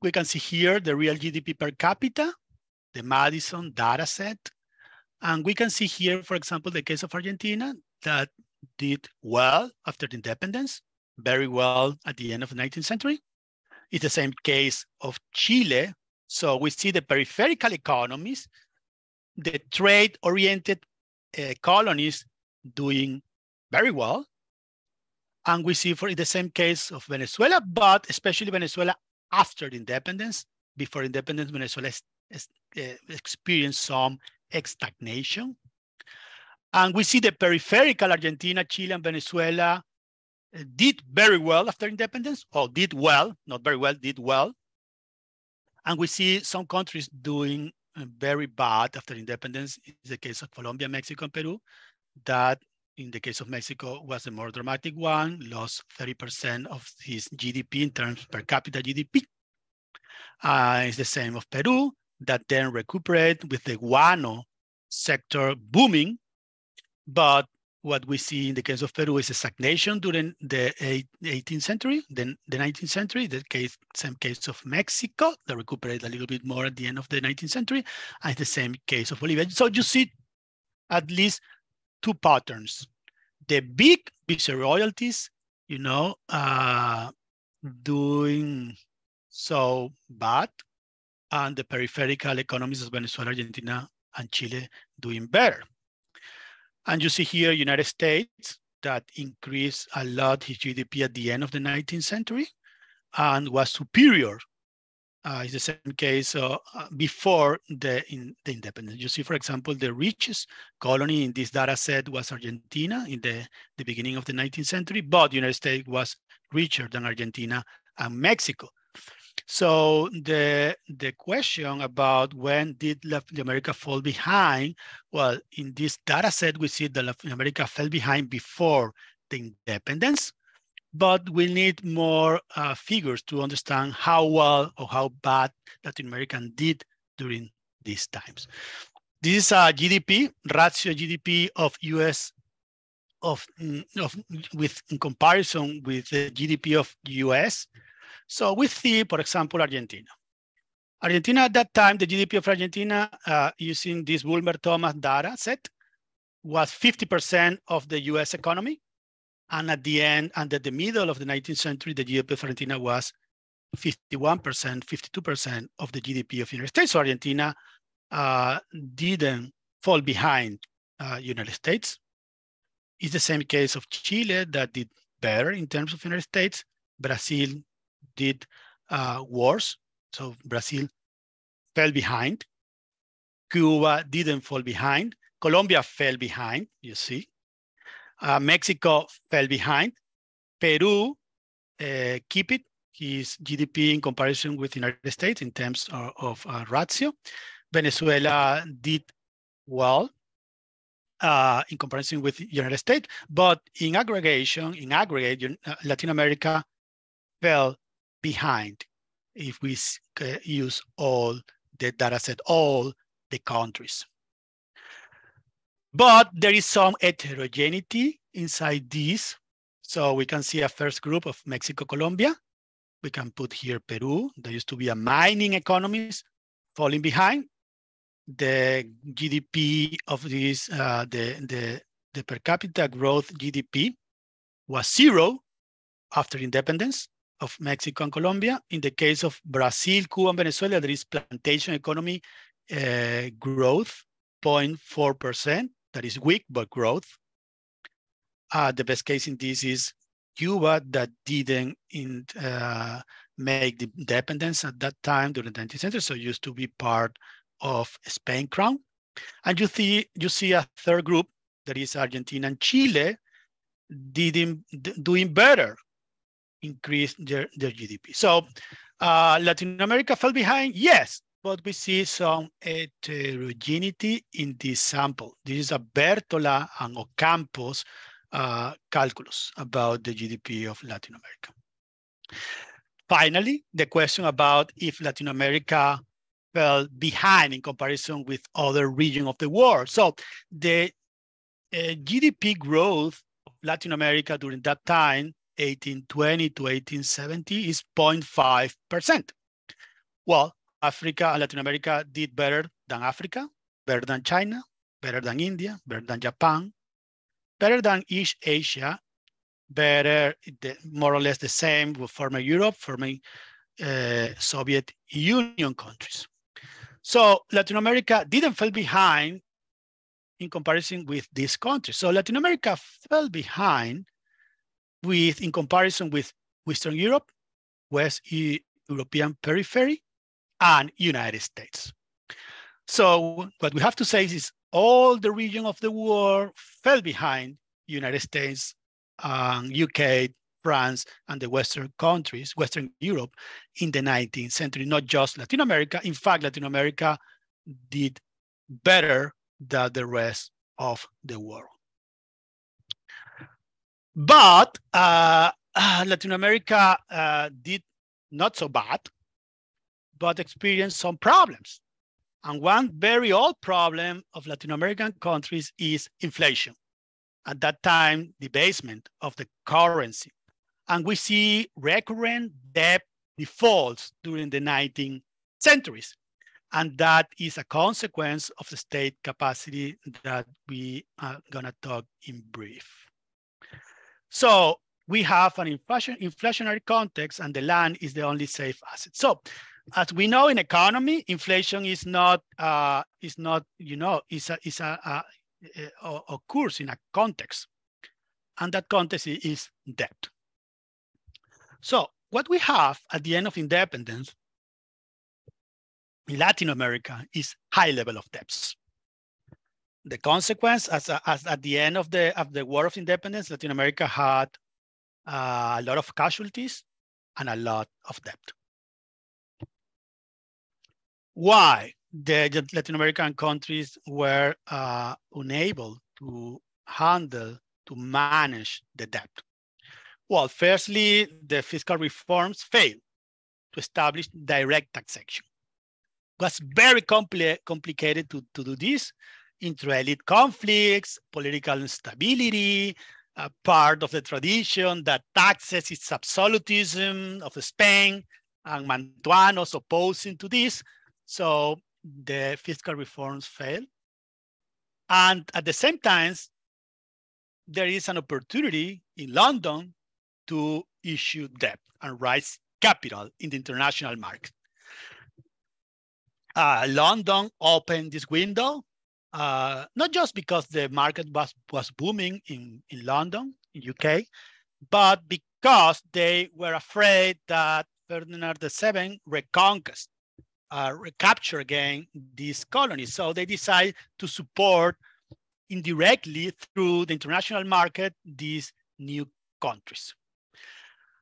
we can see here the real GDP per capita, the Maddison data set, and we can see here, for example, the case of Argentina that did well after the independence, very well at the end of the 19th century. It's the same case of Chile. So we see the peripheral economies, the trade-oriented uh, colonies doing very well. And we see for the same case of Venezuela, but especially Venezuela after independence. Before independence, Venezuela uh, experienced some stagnation. And we see the peripheral Argentina, Chile, and Venezuela uh, did very well after independence, or did well, not very well, did well. And we see some countries doing uh, very bad after independence. In the case of Colombia, Mexico, and Peru, that in the case of Mexico was a more dramatic one, lost 30% of his GDP in terms per capita GDP. Uh, it's the same of Peru that then recuperate with the guano sector booming. But what we see in the case of Peru is a stagnation during the 18th century, then the 19th century, the case, same case of Mexico that recuperated a little bit more at the end of the 19th century, and the same case of Bolivia. So you see at least two patterns. The big viceroyalties, you know, uh, doing so bad, and the peripheral economies of Venezuela, Argentina, and Chile doing better. And you see here, United States, that increased a lot his GDP at the end of the 19th century and was superior uh, is the same case uh, before the, in, the independence. You see, for example, the richest colony in this data set was Argentina in the, the beginning of the 19th century, but the United States was richer than Argentina and Mexico. So the, the question about when did Latin America fall behind, well, in this data set, we see that Latin America fell behind before the independence, but we need more uh, figures to understand how well or how bad Latin America did during these times. This is a GDP, ratio GDP of US of, mm, of with in comparison with the GDP of US. So we see, for example, Argentina. Argentina at that time, the GDP of Argentina uh, using this Bulmer Thomas data set was 50% of the US economy. And at the end, and at the middle of the 19th century, the GDP of Argentina was 51%, 52% of the GDP of the United States. So Argentina uh, didn't fall behind uh, United States. It's the same case of Chile that did better in terms of United States. Brazil did uh, worse. So Brazil fell behind. Cuba didn't fall behind. Colombia fell behind, you see. Uh, Mexico fell behind. Peru uh, keep it, his GDP in comparison with the United States in terms of, of uh, ratio. Venezuela did well uh, in comparison with the United States, but in aggregation, in aggregate, uh, Latin America fell behind if we uh, use all the data set, all the countries. But there is some heterogeneity inside this. So we can see a first group of Mexico, Colombia. We can put here Peru. There used to be a mining economies falling behind. The GDP of this, uh, the, the, the per capita growth GDP was zero after independence of Mexico and Colombia. In the case of Brazil, Cuba, and Venezuela, there is plantation economy uh, growth, 0.4% that is weak but growth. Uh, the best case in this is Cuba that didn't in, uh, make the independence at that time during the 19th century, so used to be part of Spain crown. And you see, you see a third group that is Argentina and Chile didn't doing better, increase their, their GDP. So uh, Latin America fell behind, yes, but we see some heterogeneity in this sample. This is a Bertola and Ocampo's uh, calculus about the GDP of Latin America. Finally, the question about if Latin America fell behind in comparison with other regions of the world. So the uh, GDP growth of Latin America during that time, 1820 to 1870 is 0.5%. Well, Africa and Latin America did better than Africa, better than China, better than India, better than Japan, better than East Asia, better, more or less the same with former Europe, former uh, Soviet Union countries. So Latin America didn't fall behind in comparison with these countries. So Latin America fell behind with, in comparison with Western Europe, West European periphery, and United States. So what we have to say is all the region of the world fell behind United States, um, UK, France, and the Western countries, Western Europe in the 19th century, not just Latin America. In fact, Latin America did better than the rest of the world. But uh, Latin America uh, did not so bad but experienced some problems. And one very old problem of Latin American countries is inflation. At that time, debasement of the currency. And we see recurrent debt defaults during the 19th centuries. And that is a consequence of the state capacity that we are gonna talk in brief. So we have an inflation, inflationary context and the land is the only safe asset. So as we know in economy, inflation is not, uh, is not you know, is a, is a, a, a, occurs in a context. And that context is debt. So what we have at the end of independence in Latin America is high level of debts. The consequence, as, as at the end of the, of the War of Independence, Latin America had uh, a lot of casualties and a lot of debt. Why the Latin American countries were uh, unable to handle, to manage the debt? Well, firstly, the fiscal reforms failed to establish direct taxation. It was very compli complicated to, to do this. Intra-elite conflicts, political instability, uh, part of the tradition that taxes its absolutism of Spain, and Mantuanos opposing to this. So the fiscal reforms fail. And at the same time, there is an opportunity in London to issue debt and raise capital in the international market. Uh, London opened this window, uh, not just because the market was, was booming in, in London, in UK, but because they were afraid that Ferdinand VII reconquest uh, recapture again these colonies. So they decide to support indirectly through the international market these new countries.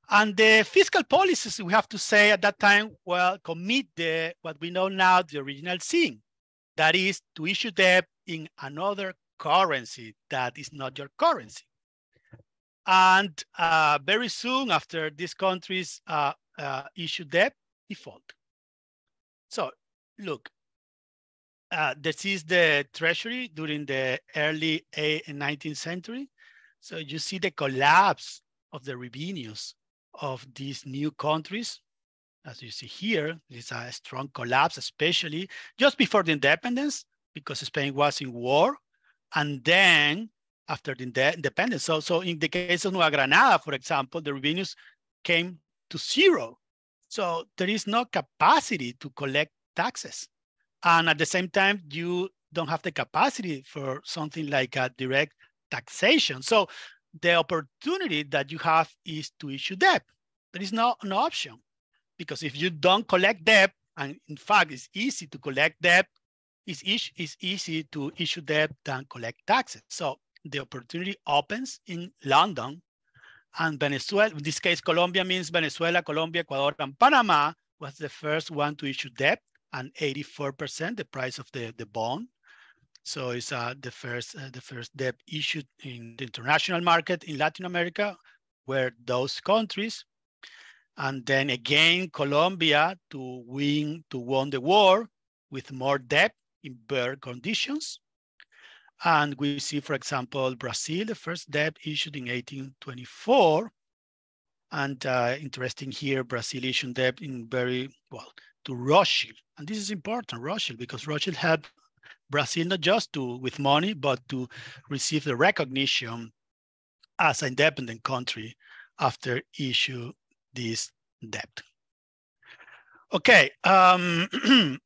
And the fiscal policies, we have to say at that time, well, commit the what we know now the original sin, that is to issue debt in another currency that is not your currency. And uh, very soon after these countries uh, uh, issue debt, default. So look, uh, this is the treasury during the early 19th century. So you see the collapse of the revenues of these new countries. As you see here, there's a strong collapse, especially just before the independence, because Spain was in war. And then after the independence. So, so in the case of Nueva Granada, for example, the revenues came to zero so there is no capacity to collect taxes. And at the same time, you don't have the capacity for something like a direct taxation. So the opportunity that you have is to issue debt. There is no, no option because if you don't collect debt, and in fact, it's easy to collect debt, it's, it's easy to issue debt than collect taxes. So the opportunity opens in London and Venezuela, in this case, Colombia means Venezuela, Colombia, Ecuador, and Panama was the first one to issue debt and 84% the price of the, the bond. So it's uh, the first uh, the first debt issued in the international market in Latin America where those countries. And then again, Colombia to win, to won the war with more debt in better conditions. And we see, for example, Brazil, the first debt issued in 1824. And uh, interesting here, Brazil issued debt in very, well, to Rothschild. And this is important, Rothschild, because Rothschild helped Brazil not just to with money, but to receive the recognition as an independent country after issue this debt. Okay, um,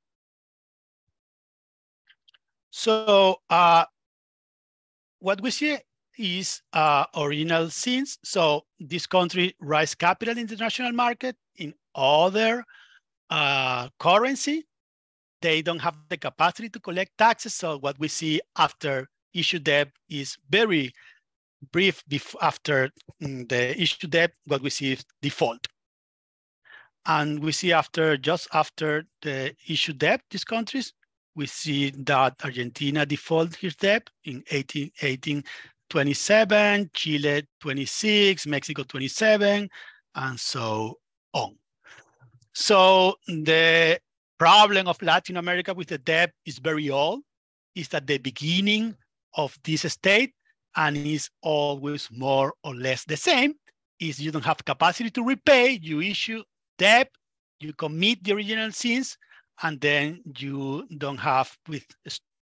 so uh, what we see is uh, original sins. So this country raise capital in the international market in other uh, currency. They don't have the capacity to collect taxes. So what we see after issue debt is very brief after mm, the issue debt, what we see is default. And we see after, just after the issue debt, these countries, we see that Argentina default his debt in 18, 1827, Chile 26, Mexico 27, and so on. So the problem of Latin America with the debt is very old. is at the beginning of this state and is always more or less the same. Is you don't have capacity to repay, you issue debt, you commit the original sins, and then you don't have with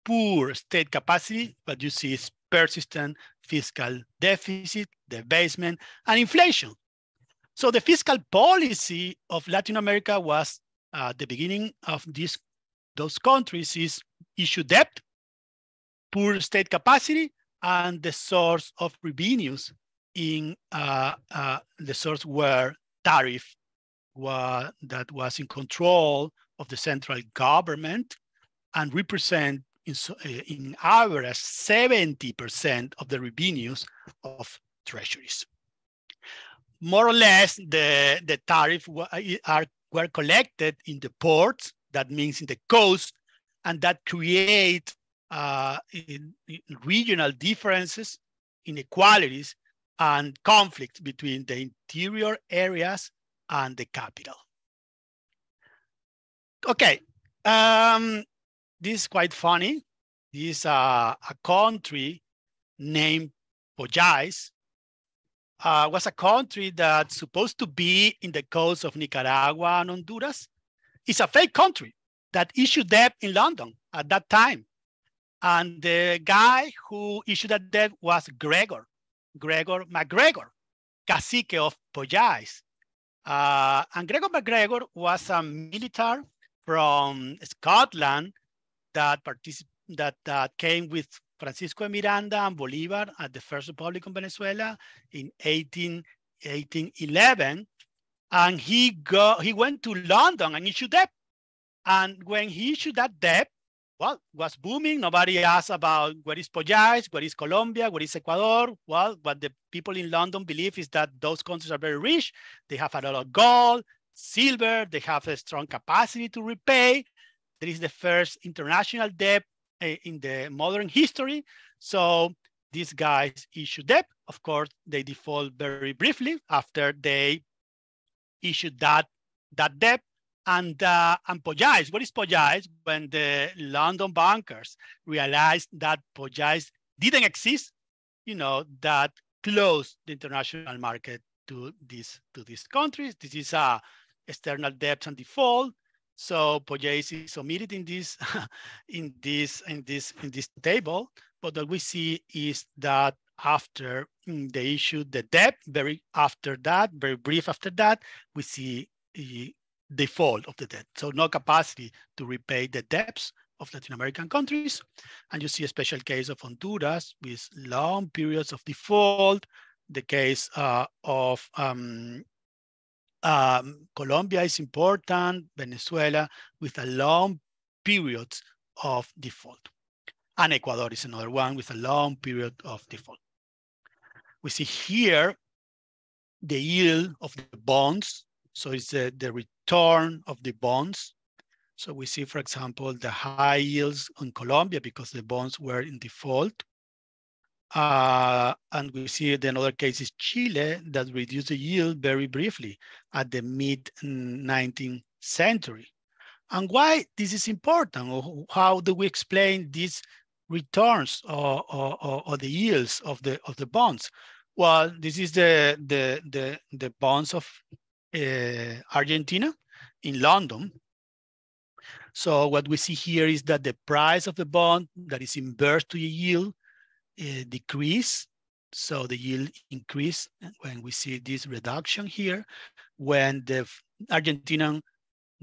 poor state capacity, but you see is persistent fiscal deficit, debasement, and inflation. So the fiscal policy of Latin America was uh, the beginning of this, those countries is issue debt, poor state capacity, and the source of revenues in uh, uh, the source where tariff was, that was in control of the central government and represent in, uh, in average 70% of the revenues of treasuries. More or less, the, the tariff uh, were collected in the ports, that means in the coast, and that create uh, in, in regional differences, inequalities, and conflicts between the interior areas and the capital. Okay, um, this is quite funny. This is a, a country named Poyais. Uh, was a country that's supposed to be in the coast of Nicaragua and Honduras. It's a fake country that issued debt in London at that time. And the guy who issued that debt was Gregor, Gregor MacGregor, cacique of Poyais. Uh, and Gregor MacGregor was a military from Scotland that particip- that, that came with Francisco de Miranda and Bolivar at the First Republic of Venezuela in 18, 1811. And he go he went to London and issued debt. And when he issued that debt, was booming. Nobody asked about where is Poyais, where is Colombia, where is Ecuador. Well, what the people in London believe is that those countries are very rich. They have a lot of gold, silver, they have a strong capacity to repay. There is the first international debt uh, in the modern history. So these guys issue debt. Of course, they default very briefly after they issued that, that debt. And, uh, and Poyais, what is Poyais? When the London bankers realized that Poyais didn't exist, you know, that closed the international market to these to these countries. This is a external debt and default. So Poyais is omitted in this, in this, in this, in this table. But what we see is that after mm, they issued the debt, very after that, very brief after that, we see the default of the debt. So no capacity to repay the debts of Latin American countries. And you see a special case of Honduras with long periods of default, the case uh, of um, um, Colombia is important, Venezuela with a long period of default. And Ecuador is another one with a long period of default. We see here the yield of the bonds. So it's the, the return of the bonds. So we see, for example, the high yields on Colombia because the bonds were in default. Uh, and we see the other case is Chile that reduced the yield very briefly at the mid 19th century. And why this is important, or how do we explain these returns or, or, or, the yields of the of the bonds? Well, this is the the the, the bonds of uh, Argentina in London. So what we see here is that the price of the bond that is inverse to the yield uh, decrease. So the yield increase when we see this reduction here, when the Argentinian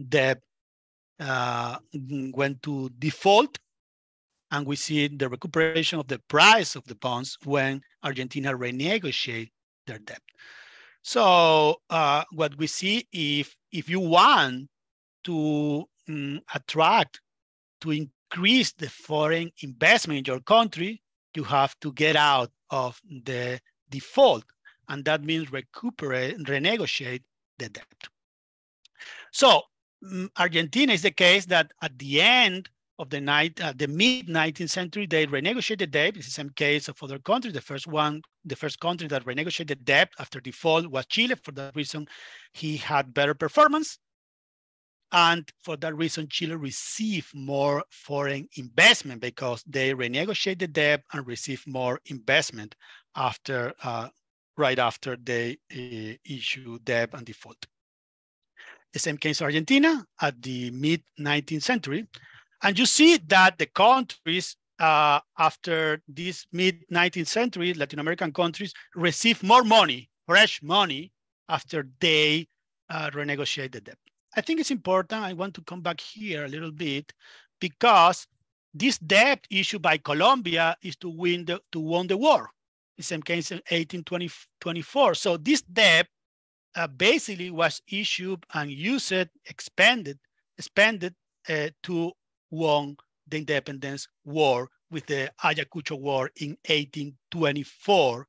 debt uh, went to default, and we see the recuperation of the price of the bonds when Argentina renegotiate their debt. So uh, what we see if if you want to um, attract to increase the foreign investment in your country, you have to get out of the default, and that means recuperate, renegotiate the debt. So mm, Argentina is the case that at the end of the night, uh, the mid 19th century, they renegotiated the debt. It's the same case of other countries. The first one, the first country that renegotiated debt after default was Chile. For that reason, he had better performance. And for that reason, Chile received more foreign investment because they renegotiated the debt and received more investment after, uh, right after they uh, issue debt and default. The same case Argentina at the mid 19th century. And you see that the countries uh, after this mid 19th century, Latin American countries receive more money, fresh money, after they uh, renegotiate the debt. I think it's important. I want to come back here a little bit because this debt issued by Colombia is to win the to win the war. In some case, in 1824. So this debt uh, basically was issued and used, expanded, expanded uh, to won the independence war with the Ayacucho War in 1824,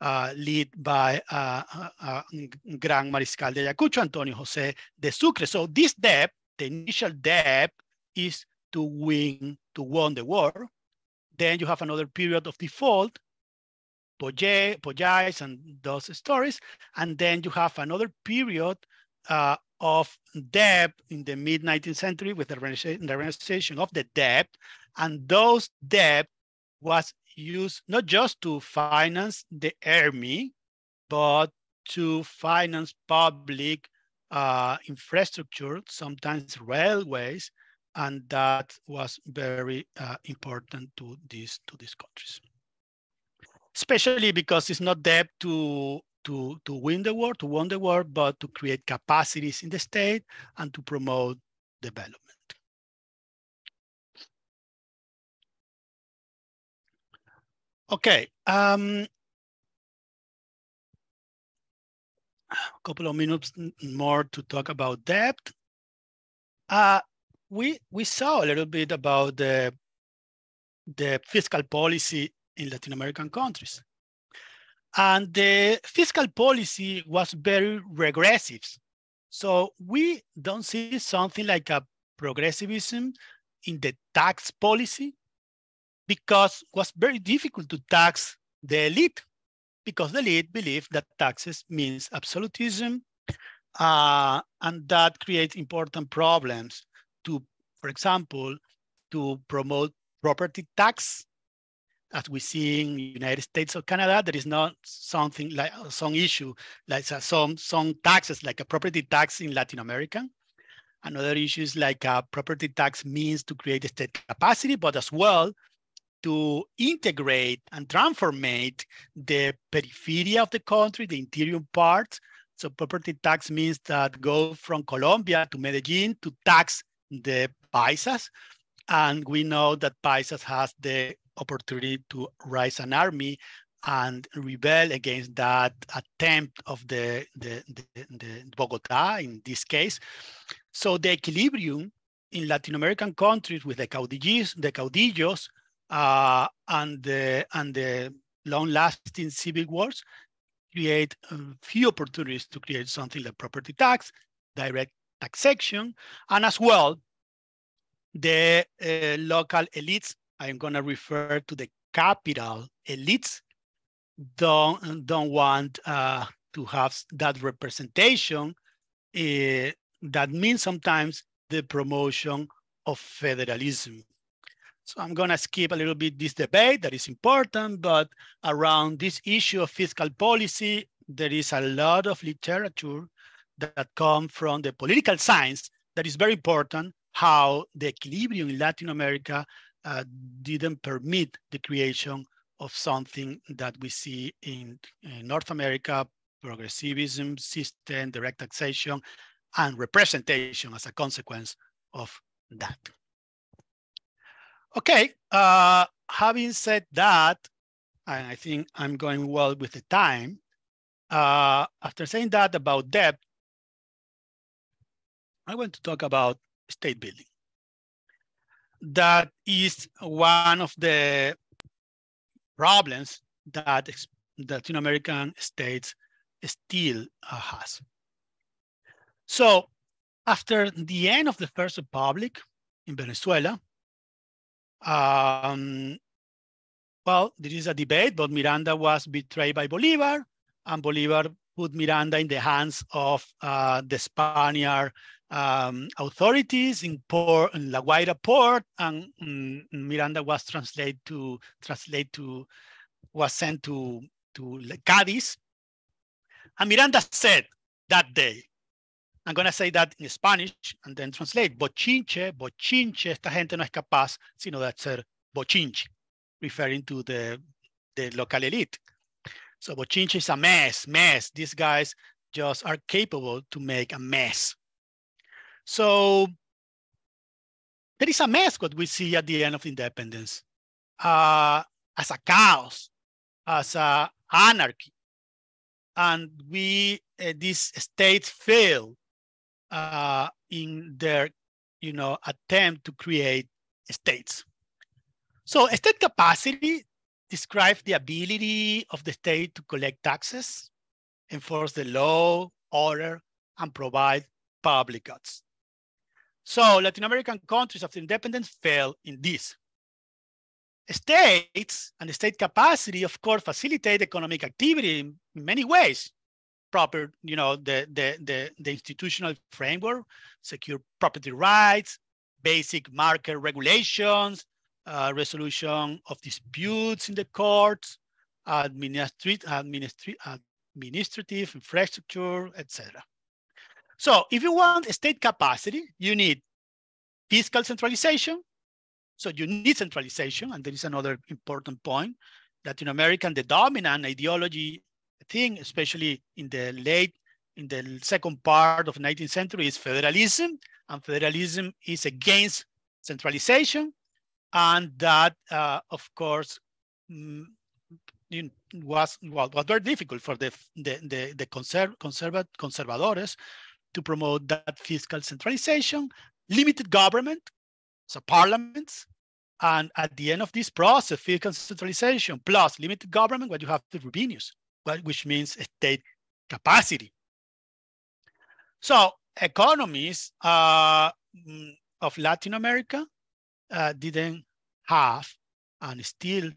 uh, led by uh, uh, uh Gran Mariscal de Ayacucho, Antonio Jose de Sucre. So this debt, the initial debt, is to win, to win the war. Then you have another period of default, Poyais and those stories. And then you have another period uh, of debt in the mid 19th century with the renegotiation of the debt. And those debt was used not just to finance the army, but to finance public uh, infrastructure, sometimes railways, and that was very uh, important to these to these countries. Especially because it's not debt to to, to win the war, to win the war, but to create capacities in the state and to promote development. Okay, um, a couple of minutes more to talk about debt. Uh, we we saw a little bit about the the fiscal policy in Latin American countries. And the fiscal policy was very regressive. So we don't see something like a progressivism in the tax policy because it was very difficult to tax the elite because the elite believed that taxes means absolutism uh, and that creates important problems to, for example, to promote property tax as we see in United States or Canada, there is not something like some issue, like uh, some, some taxes, like a property tax in Latin America. Another issue is like a property tax means to create state capacity, but as well to integrate and transformate the periphery of the country, the interior parts. So property tax means that go from Colombia to Medellin to tax the paisas. And we know that paisas has the opportunity to raise an army and rebel against that attempt of the, the, the, the, Bogota in this case. So the equilibrium in Latin American countries with the caudillos, the caudillos uh, and, the, and the long-lasting civil wars create a few opportunities to create something like property tax, direct taxation, and as well, the uh, local elites I'm going to refer to the capital elites don't, don't want uh, to have that representation. Uh, that means sometimes the promotion of federalism. So I'm going to skip a little bit this debate that is important, but around this issue of fiscal policy, there is a lot of literature that come from the political science that is very important, how the equilibrium in Latin America uh, didn't permit the creation of something that we see in, in North America, progressivism system, direct taxation, and representation as a consequence of that. Okay, uh, having said that, and I think I'm going well with the time, uh, after saying that about debt, I want to talk about state building that is one of the problems that Latin American states still uh, has. So after the end of the First Republic in Venezuela, um, well, there is a debate, but Miranda was betrayed by Bolivar, and Bolivar put Miranda in the hands of uh, the Spaniard um, authorities in, port, in La Guaira port, and um, Miranda was translated to translate to was sent to to Cadiz. And Miranda said that day, I'm going to say that in Spanish and then translate. Bochinche, bochinche, esta gente no es capaz sino de hacer bochinche, referring to the, the local elite. So bochinche is a mess, mess. These guys just are capable to make a mess. So there is a mess what we see at the end of independence uh, as a chaos, as a anarchy. And we, uh, these states fail uh, in their, you know, attempt to create states. So state capacity describes the ability of the state to collect taxes, enforce the law, order, and provide public goods. So Latin American countries after independence fail in this. States and the state capacity, of course, facilitate economic activity in many ways. Proper, you know, the, the, the, the institutional framework, secure property rights, basic market regulations, uh, resolution of disputes in the courts, administrative infrastructure, etc. So if you want state capacity, you need fiscal centralization. So you need centralization. And there is another important point that in America, the dominant ideology thing, especially in the late, in the second part of 19th century is federalism. And federalism is against centralization. And that, uh, of course, mm, was well, was very difficult for the the the, the conserv, conserva, conservadores to promote that fiscal centralization, limited government, so parliaments, and at the end of this process, fiscal centralization plus limited government, what you have the revenues, which means state capacity. So economies uh, of Latin America uh, didn't have and still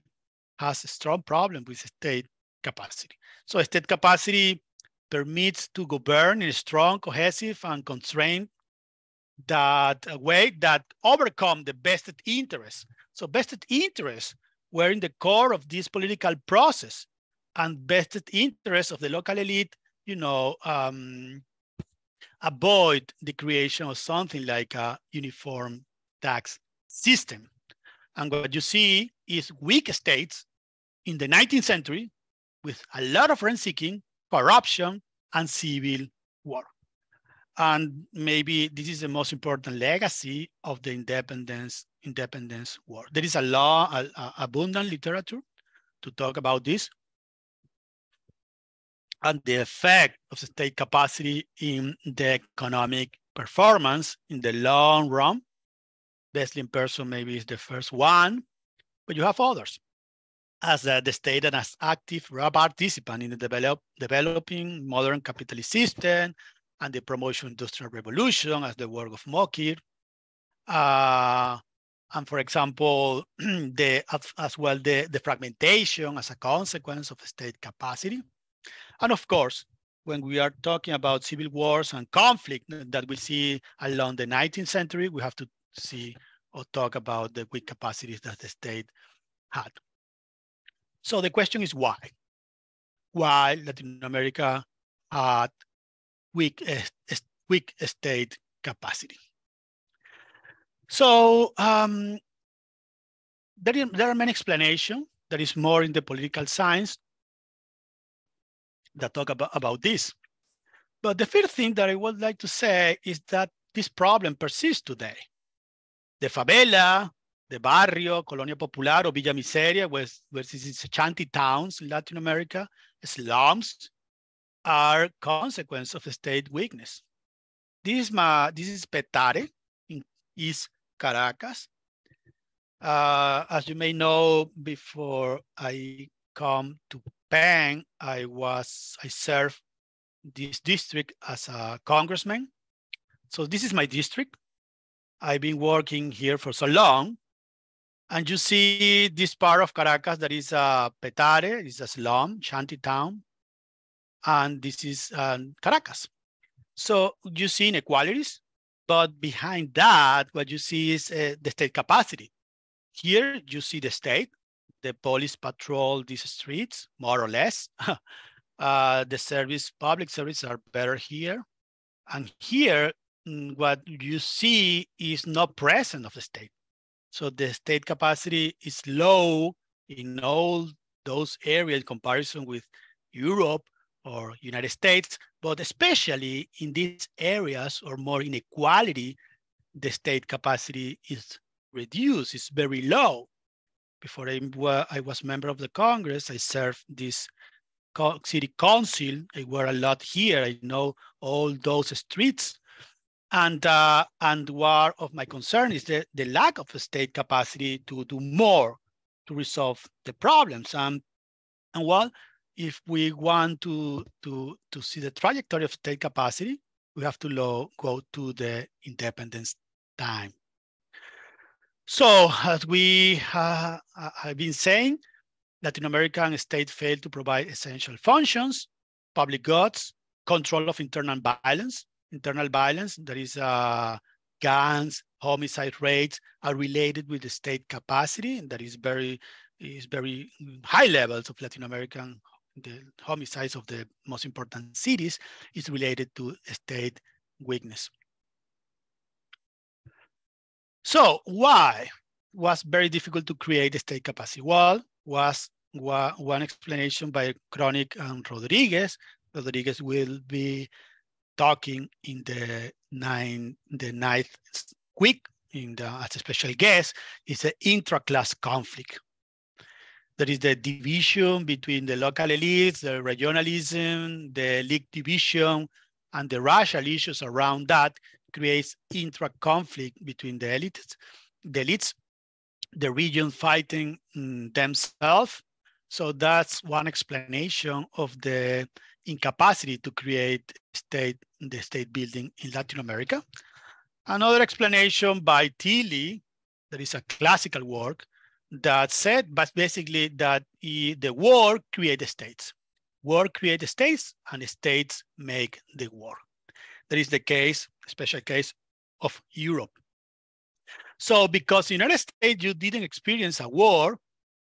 has a strong problem with state capacity. So state capacity permits to govern in a strong, cohesive, and constrained that way that overcome the vested interests. So vested interests were in the core of this political process and vested interests of the local elite, you know, um, avoid the creation of something like a uniform tax system. And what you see is weak states in the 19th century with a lot of rent-seeking, corruption, and civil war. And maybe this is the most important legacy of the independence independence war. There is a lot, a, a abundant literature to talk about this and the effect of the state capacity in the economic performance in the long run. Besley and Persson maybe is the first one, but you have others as uh, the state and as active participant in the develop, developing modern capitalist system and the promotion industrial revolution as the work of Mokyr. Uh, and for example, the as, well the, the fragmentation as a consequence of state capacity. And of course, when we are talking about civil wars and conflict that we see along the 19th century, we have to see or talk about the weak capacities that the state had. So the question is why? Why Latin America had weak, uh, weak state capacity? So um, there, is, there are many explanations. There is more in the political science that talk about, about this. But the first thing that I would like to say is that this problem persists today. The favela, the barrio, Colonia Popular, or Villa Miseria, this is shanty towns in Latin America, slums, are consequence of state weakness. This is, my, this is Petare in East Caracas. Uh, as you may know, before I come to Penn, I was, I served this district as a congressman. So this is my district. I've been working here for so long and you see this part of Caracas that is a Petare, is a slum, shanty town. And this is um, Caracas. So you see inequalities, but behind that, what you see is uh, the state capacity. Here you see the state, the police patrol these streets, more or less. uh, the service, public services are better here. And here, mm, what you see is not present of the state. So the state capacity is low in all those areas in comparison with Europe or United States, but especially in these areas or more inequality, the state capacity is reduced, it's very low. Before I, I was member of the Congress, I served this city council. I work a lot here. I know all those streets. And, uh, and one of my concern is the, the lack of state capacity to do more to resolve the problems. Um, and well, if we want to, to, to see the trajectory of state capacity, we have to low, go to the independence time. So as we uh, have been saying, Latin American states failed to provide essential functions, public goods, control of internal violence. Internal violence, that is uh, guns, homicide rates are related with the state capacity, and that is very is very high levels of Latin American the homicides of the most important cities is related to state weakness. So why was very difficult to create the state capacity? Well, was one explanation by Kronick and Rodriguez. Rodriguez will be talking in the nine, the ninth week in the, as a special guest is an intra-class conflict. There is the division between the local elites, the regionalism, the league division, and the racial issues around that creates intra-conflict between the elites, the elites the region fighting mm, themselves. So that's one explanation of the incapacity to create state, the state building in Latin America. Another explanation by Tilly, that is a classical work, that said, but basically that the war create states. War create states and states make the war. That is the case, special case of Europe. So because in United States, you didn't experience a war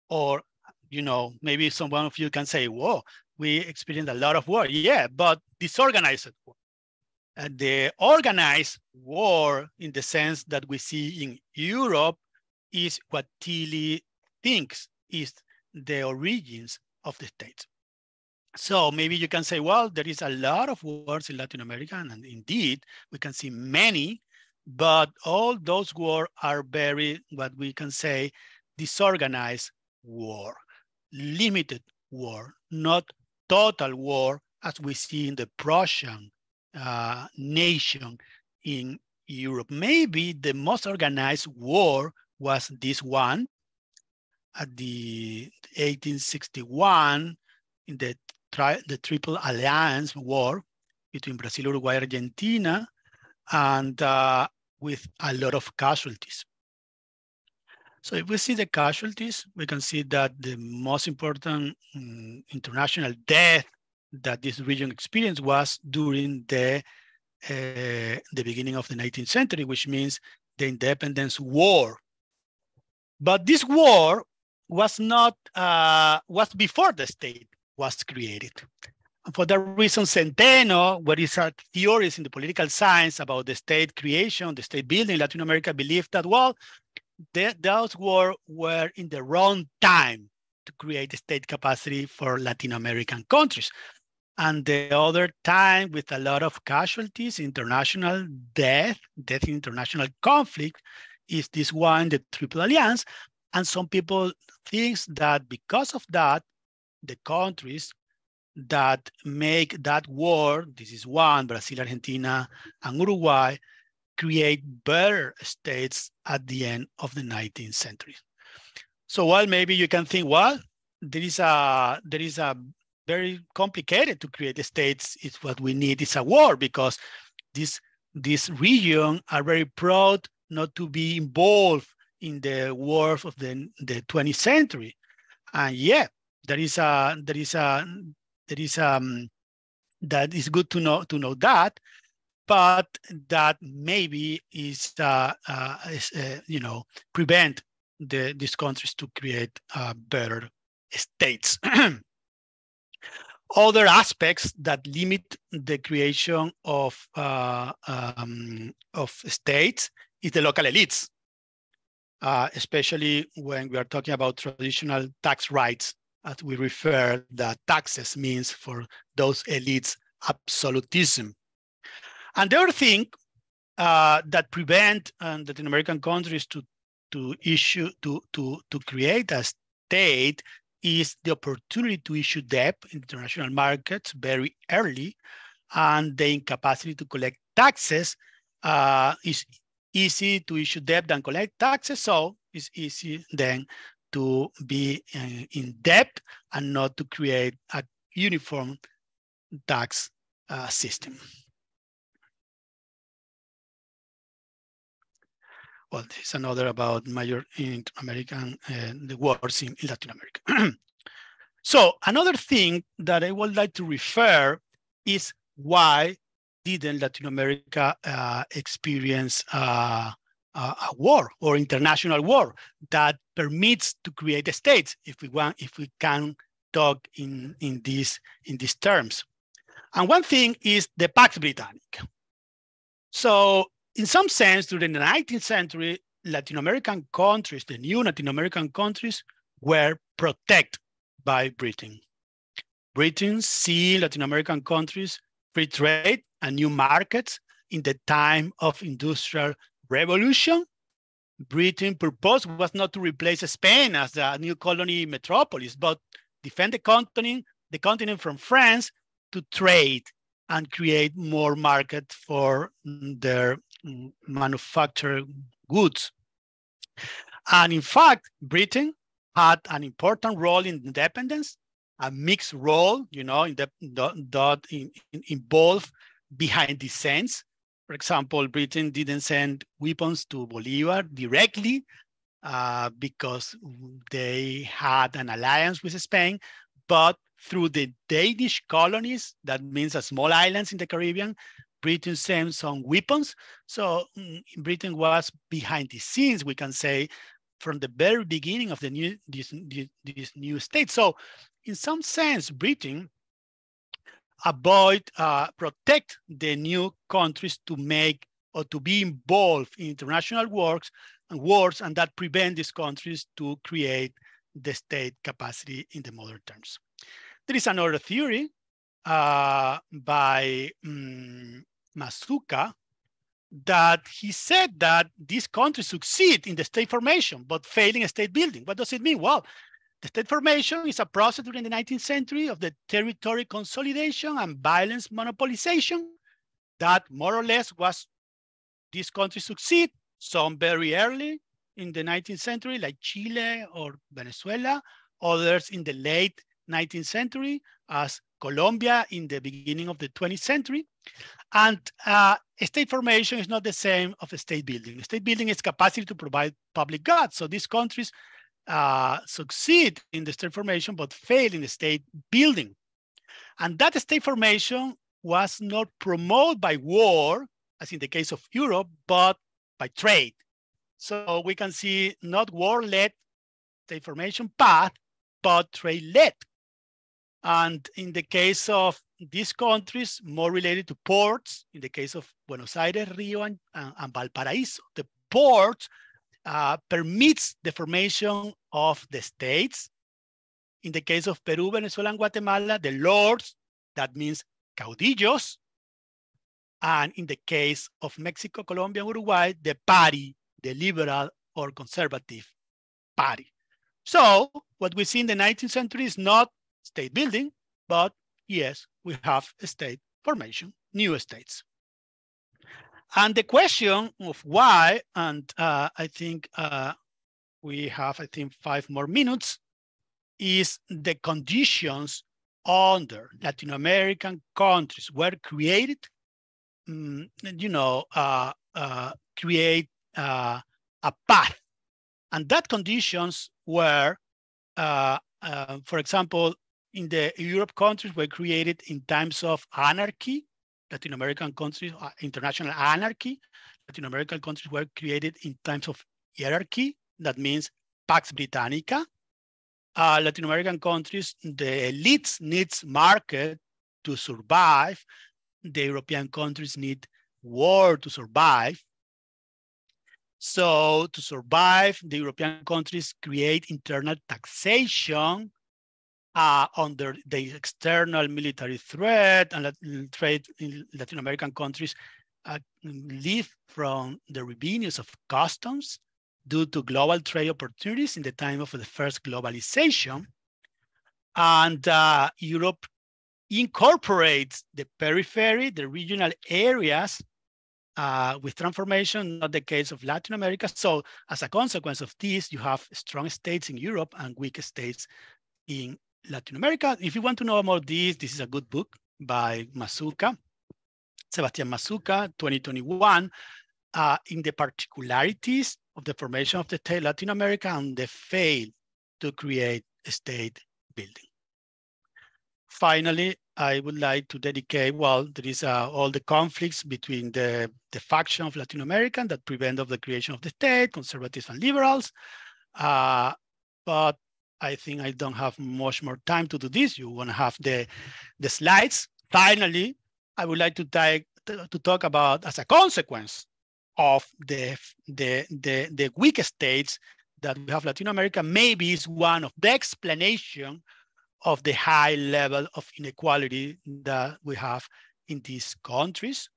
or, you know, maybe some one of you can say, whoa, we experienced a lot of war. Yeah, but disorganized war. And the organized war in the sense that we see in Europe is what Tilly thinks is the origins of the states. So maybe you can say, well, there is a lot of wars in Latin America, and indeed, we can see many but all those wars are very, what we can say, disorganized war, limited war, not total war as we see in the Prussian uh, nation in Europe. Maybe the most organized war was this one at the 1861 in the, tri the Triple Alliance War between Brazil, Uruguay, Argentina, and uh, with a lot of casualties. So if we see the casualties, we can see that the most important um, international death that this region experienced was during the, uh, the beginning of the 19th century, which means the independence war. But this war was not, uh, was before the state was created And for that reason, Centeno, what is our theories in the political science about the state creation, the state building in Latin America, believed that, well, they, those were, were in the wrong time to create the state capacity for Latin American countries. And the other time with a lot of casualties, international death, death in international conflict, is this one, the Triple Alliance. And some people think that because of that, the countries that make that war, this is one, Brazil, Argentina, and Uruguay, create better states at the end of the 19th century. So while maybe you can think, well, there is a there is a very complicated to create states. It's what we need is a war because this this region are very proud not to be involved in the wars of the, the 20th century. And yeah, there is a there is a there is um, that is good to know to know that, but that maybe is, uh, uh, is uh, you know prevent the these countries to create uh, better states. other aspects that limit the creation of, uh, um, of states is the local elites, especially when we are talking about traditional tax rights, as we refer that taxes means for those elites absolutism. And the other thing uh, that prevent um, Latin American countries to to issue to to to create a state is the opportunity to issue debt in international markets very early, and the incapacity to collect taxes uh, is easy to issue debt than collect taxes. So it's easy then to be uh, in debt and not to create a uniform tax uh, system. Well, this is another about major in American, uh, the wars in, in Latin America. so another thing that I would like to refer is why didn't Latin America uh, experience uh, a war or international war that permits to create a states if we want, if we can talk in, in, these, in these terms. And one thing is the Pax Britannica. So in some sense, during the 19th century, Latin American countries, the new Latin American countries, were protected by Britain. Britain see Latin American countries free trade and new markets in the time of industrial revolution. Britain purpose was not to replace Spain as a new colony metropolis, but defend the continent, the continent from France to trade and create more market for their manufactured goods. And in fact, Britain had an important role in independence, a mixed role, you know, in the dot in, in, in both behind the scenes. For example, Britain didn't send weapons to Bolivar directly uh, because they had an alliance with Spain, but through the Danish colonies, that means a small islands in the Caribbean, Britain sent some weapons. So mm, Britain was behind the scenes, we can say, from the very beginning of the new this, this, new state. So in some sense, Britain avoid, uh, protect the new countries to make or to be involved in international works and wars, and that prevent these countries to create the state capacity in the modern terms. There is another theory uh, by um, Mazzuca that he said that these countries succeed in the state formation, but failing state building. What does it mean? Well, the state formation is a process during the 19th century of the territory consolidation and violence monopolization that more or less was these countries succeed, some very early in the 19th century, like Chile or Venezuela, others in the late 19th century, as Colombia in the beginning of the 20th century. And uh, state formation is not the same of state building. State building is capacity to provide public goods. So these countries uh, succeed in the state formation, but fail in the state building. And that state formation was not promoted by war, as in the case of Europe, but by trade. So we can see not war-led state formation path, but trade-led. And in the case of these countries, more related to ports, in the case of Buenos Aires, Rio, and, and Valparaiso, the port uh, permits the formation of the states. In the case of Peru, Venezuela, and Guatemala, the lords, that means caudillos. And in the case of Mexico, Colombia, and Uruguay, the party, the liberal or conservative party. So what we see in the 19th century is not state building, but yes, we have state formation, new states. And the question of why, and uh, I think uh, we have, I think, five more minutes, is the conditions under Latin American countries were created, um, you know, uh, uh create uh, a path. And that conditions were, uh, for example, in the Europe countries were created in times of anarchy, Latin American countries, uh, international anarchy. Latin American countries were created in times of hierarchy. That means Pax Britannica. uh, Latin American countries, the elites needs market to survive. The European countries need war to survive. So to survive, the European countries create internal taxation uh, under the external military threat and trade in Latin American countries uh, live from the revenues of customs due to global trade opportunities in the time of the first globalization. And uh, Europe incorporates the periphery, the regional areas uh, with transformation, not the case of Latin America. So as a consequence of this, you have strong states in Europe and weak states in Latin America. If you want to know about this, this is a good book by Mazzuca, Sebastian Mazzuca, 2021, uh, in the particularities of the formation of the state Latin America and the fail to create a state building. Finally, I would like to dedicate, well, there is uh, all the conflicts between the, the faction of Latin America that prevent of the creation of the state, conservatives and liberals. Uh, but I think I don't have much more time to do this. You want to have the, the slides. Finally, I would like to, take, to talk about as a consequence of the, the, the, the weak states that we have Latin America, maybe is one of the explanation of the high level of inequality that we have in these countries.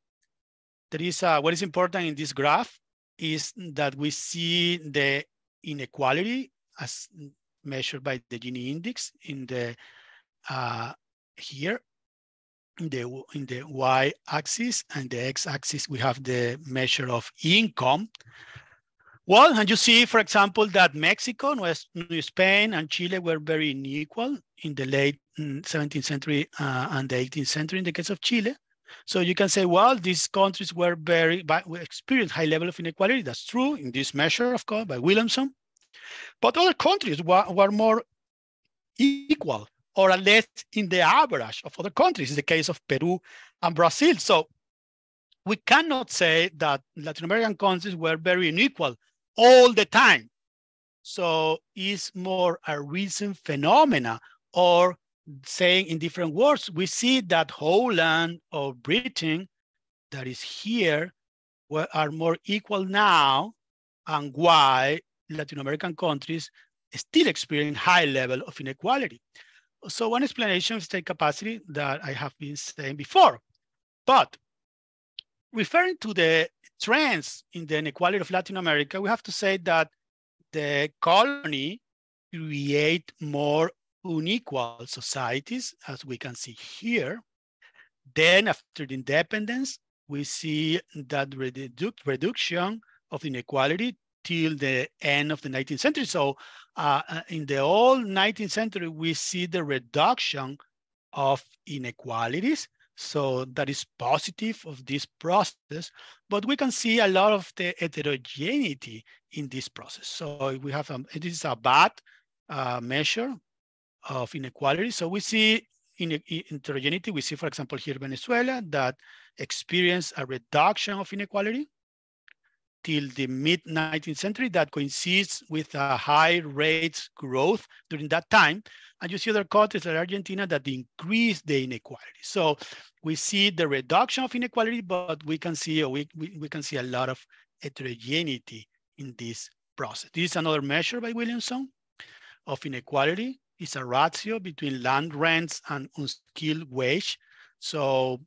There is uh, what is important in this graph is that we see the inequality as measured by the Gini index in the uh, here in the in the y-axis and the x-axis we have the measure of income. Well, and you see, for example, that Mexico, New Spain, and Chile were very unequal in the late 17th mm, century uh, and the 18th century in the case of Chile. So you can say, well, these countries were very, experienced high level of inequality. That's true in this measure, of course, by Williamson. But other countries were, were more equal or at least in the average of other countries, in the case of Peru and Brazil. So we cannot say that Latin American countries were very unequal all the time. So it's more a recent phenomena or saying in different words, we see that Holland or Britain that is here are more equal now and why Latin American countries still experience high level of inequality. So one explanation is state capacity that I have been saying before. But referring to the trends in the inequality of Latin America, we have to say that the colony create more unequal societies, as we can see here. Then after the independence, we see that redu reduction of inequality till the end of the 19th century. So uh, uh, in the whole 19th century, we see the reduction of inequalities. So that is positive of this process, but we can see a lot of the heterogeneity in this process. So we have, a, it is a bad uh, measure of inequality. So we see in, in heterogeneity, we see, for example, here Venezuela that experience a reduction of inequality till the mid 19th century that coincides with a high rates growth during that time. And you see other countries like Argentina that increase the inequality. So we see the reduction of inequality, but we can see, we, we, we can see a lot of heterogeneity in this process. This is another measure by Williamson of inequality. It's a ratio between land rents and unskilled wage. So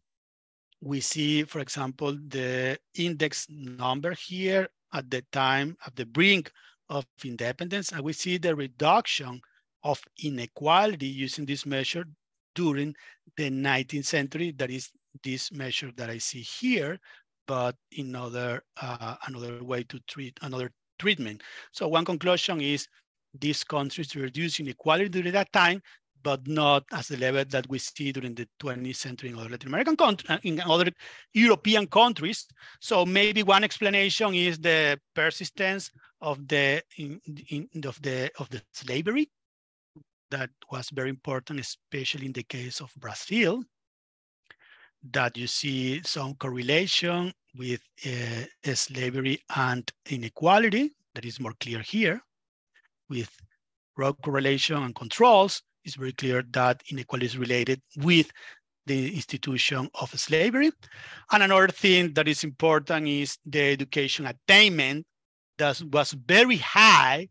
we see, for example, the index number here at the time of the brink of independence, and we see the reduction of inequality using this measure during the 19th century. That is this measure that I see here, but in other, uh, another way to treat another treatment. So one conclusion is these countries reduce inequality during that time but not as the level that we see during the 20th century in other Latin American countries, uh, in other European countries. So maybe one explanation is the persistence of the in, in, of the of the slavery that was very important, especially in the case of Brazil. That you see some correlation with uh, slavery and inequality that is more clear here with road correlation and controls, it's very clear that inequality is related with the institution of slavery. And another thing that is important is the education attainment that was very high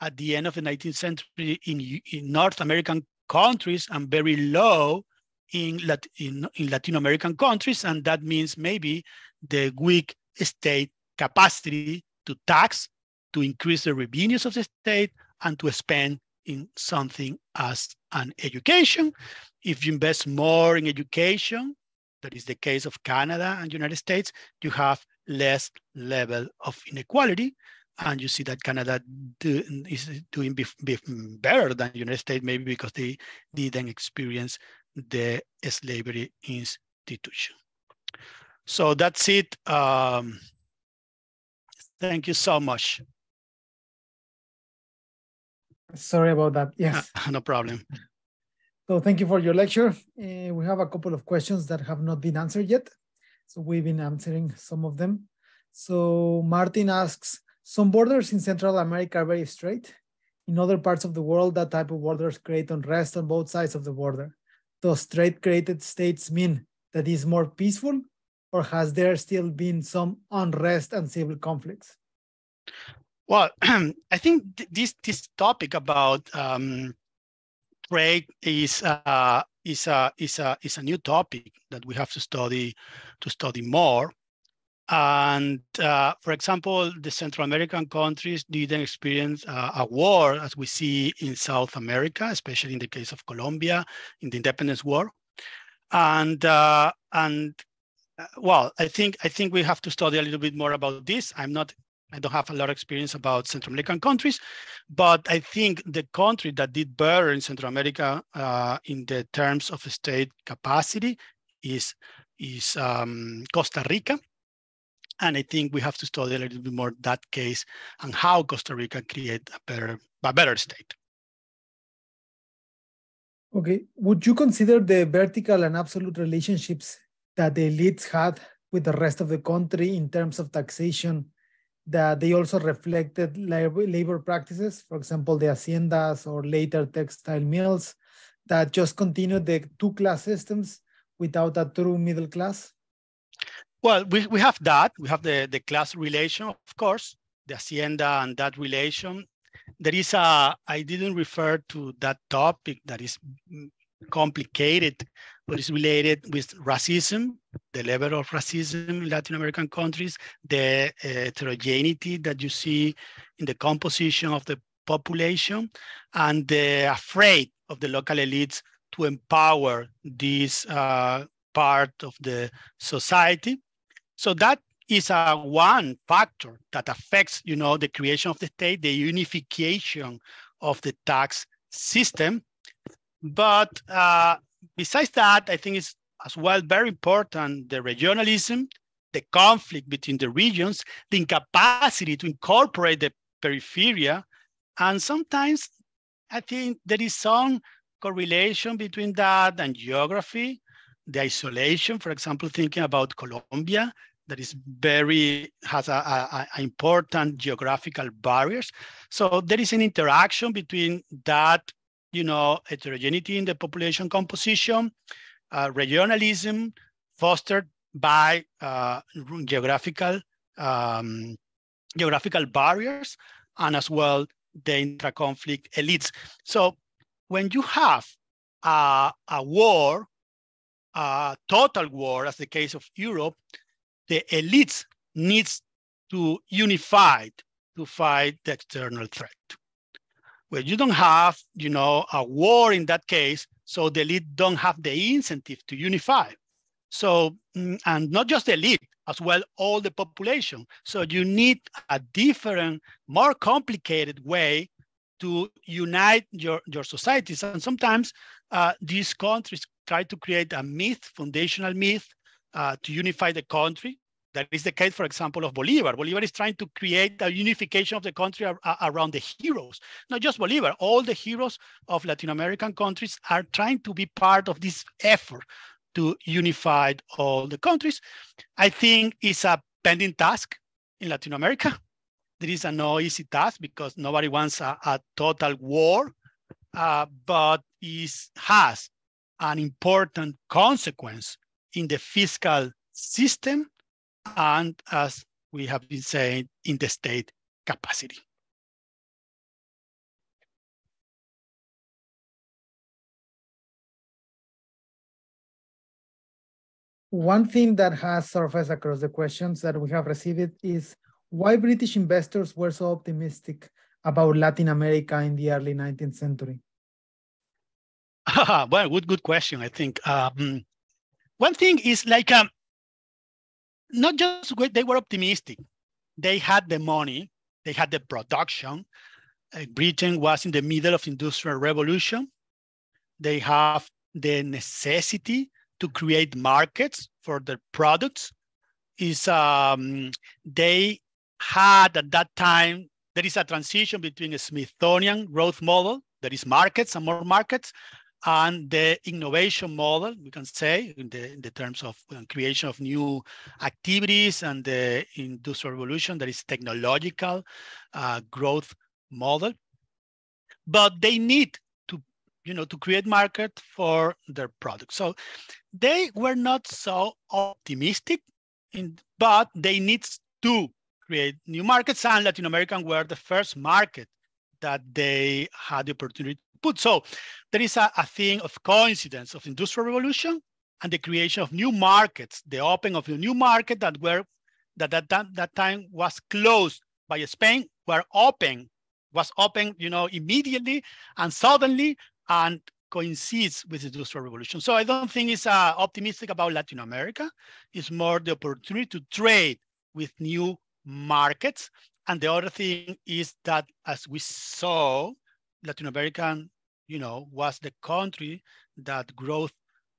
at the end of the 19th century in, in North American countries and very low in, in Latin American countries. And that means maybe the weak state capacity to tax, to increase the revenues of the state, and to spend in something as an education. If you invest more in education, that is the case of Canada and United States, you have less level of inequality. And you see that Canada do, is doing better than United States, maybe because they didn't experience the slavery institution. So that's it. Um, thank you so much. Sorry about that. Yes. no problem. So thank you for your lecture. Uh, we have a couple of questions that have not been answered yet. So we've been answering some of them. So Martin asks, some borders in Central America are very straight. In other parts of the world, that type of borders create unrest on both sides of the border. Does straight created states mean that is more peaceful or has there still been some unrest and civil conflicts? Well, I think this this topic about um, trade is uh, is a is a is a new topic that we have to study to study more. And uh, for example, the Central American countries didn't experience uh, a war as we see in South America, especially in the case of Colombia in the Independence War. And uh, and uh, well, I think I think we have to study a little bit more about this. I'm not I don't have a lot of experience about Central American countries, but I think the country that did better in Central America uh, in the terms of state capacity is, is um, Costa Rica. And I think we have to study a little bit more that case and how Costa Rica create a better, a better state. Okay, would you consider the vertical and absolute relationships that the elites had with the rest of the country in terms of taxation that they also reflected labor, practices, for example, the haciendas or later textile mills that just continued the two-class systems without a true middle class? Well, we, we have that. We have the, the class relation, of course, the hacienda and that relation. There is a, I didn't refer to that topic that is complicated, but it's related with racism, the level of racism in Latin American countries, the uh, heterogeneity that you see in the composition of the population, and the afraid of the local elites to empower this uh, part of the society. So that is a one factor that affects, you know, the creation of the state, the unification of the tax system, but uh, besides that, I think it's as well very important the regionalism, the conflict between the regions, the incapacity to incorporate the peripheria. And sometimes I think there is some correlation between that and geography, the isolation, for example, thinking about Colombia, that is very, has a, a, a important geographical barriers. So there is an interaction between that you know, heterogeneity in the population composition, uh, regionalism fostered by uh, geographical um, geographical barriers, and as well the intra-conflict elites. So when you have a, a war, a total war, as the case of Europe, the elites needs to unify to fight the external threat where you don't have, you know, a war in that case, so the elite don't have the incentive to unify. So, mm, and not just the elite, as well, all the population. So you need a different, more complicated way to unite your, your societies. And sometimes uh, these countries try to create a myth, foundational myth, uh, to unify the country. That is the case, for example, of Bolivar. Bolivar is trying to create a unification of the country ar around the heroes. Not just Bolivar, all the heroes of Latin American countries are trying to be part of this effort to unify all the countries. I think it's a pending task in Latin America. there is a no easy task because nobody wants a, a total war, uh, but it has an important consequence in the fiscal system and as we have been saying in the state capacity. One thing that has surfaced across the questions that we have received is why British investors were so optimistic about Latin America in the early 19th century? well, good, good question. I think um, one thing is like um, not just they were optimistic; they had the money, they had the production. Uh, Britain was in the middle of industrial revolution. They have the necessity to create markets for their products. Is um, they had at that time there is a transition between a Smithsonian growth model, that is markets and more markets, and the innovation model, we can say, in the, in the terms of creation of new activities and the industrial revolution, that is technological uh, growth model. But they need to, you know, to create market for their products. So they were not so optimistic, in, but they need to create new markets and Latin American were the first market that they had the opportunity put. So there is a, a thing of coincidence of industrial revolution and the creation of new markets, the opening of new market that were that that, that, that time was closed by Spain, were open, was open, you know, immediately and suddenly and coincides with the industrial revolution. So I don't think it's uh, optimistic about Latin America. It's more the opportunity to trade with new markets. And the other thing is that as we saw, Latin American you know, was the country that growth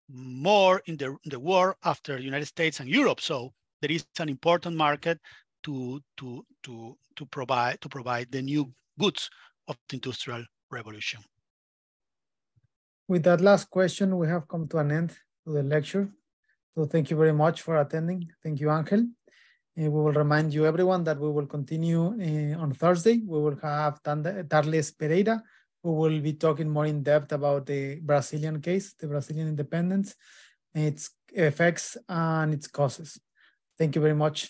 more in the, the world after the United States and Europe. So there is an important market to, to, to, to, provide, to provide the new goods of the industrial revolution. With that last question, we have come to an end to the lecture. So thank you very much for attending. Thank you, Angel. Uh, we will remind you everyone that we will continue uh, on Thursday. We will have Thales Pereira, who will be talking more in depth about the Brazilian case, the Brazilian independence, its effects and its causes. Thank you very much.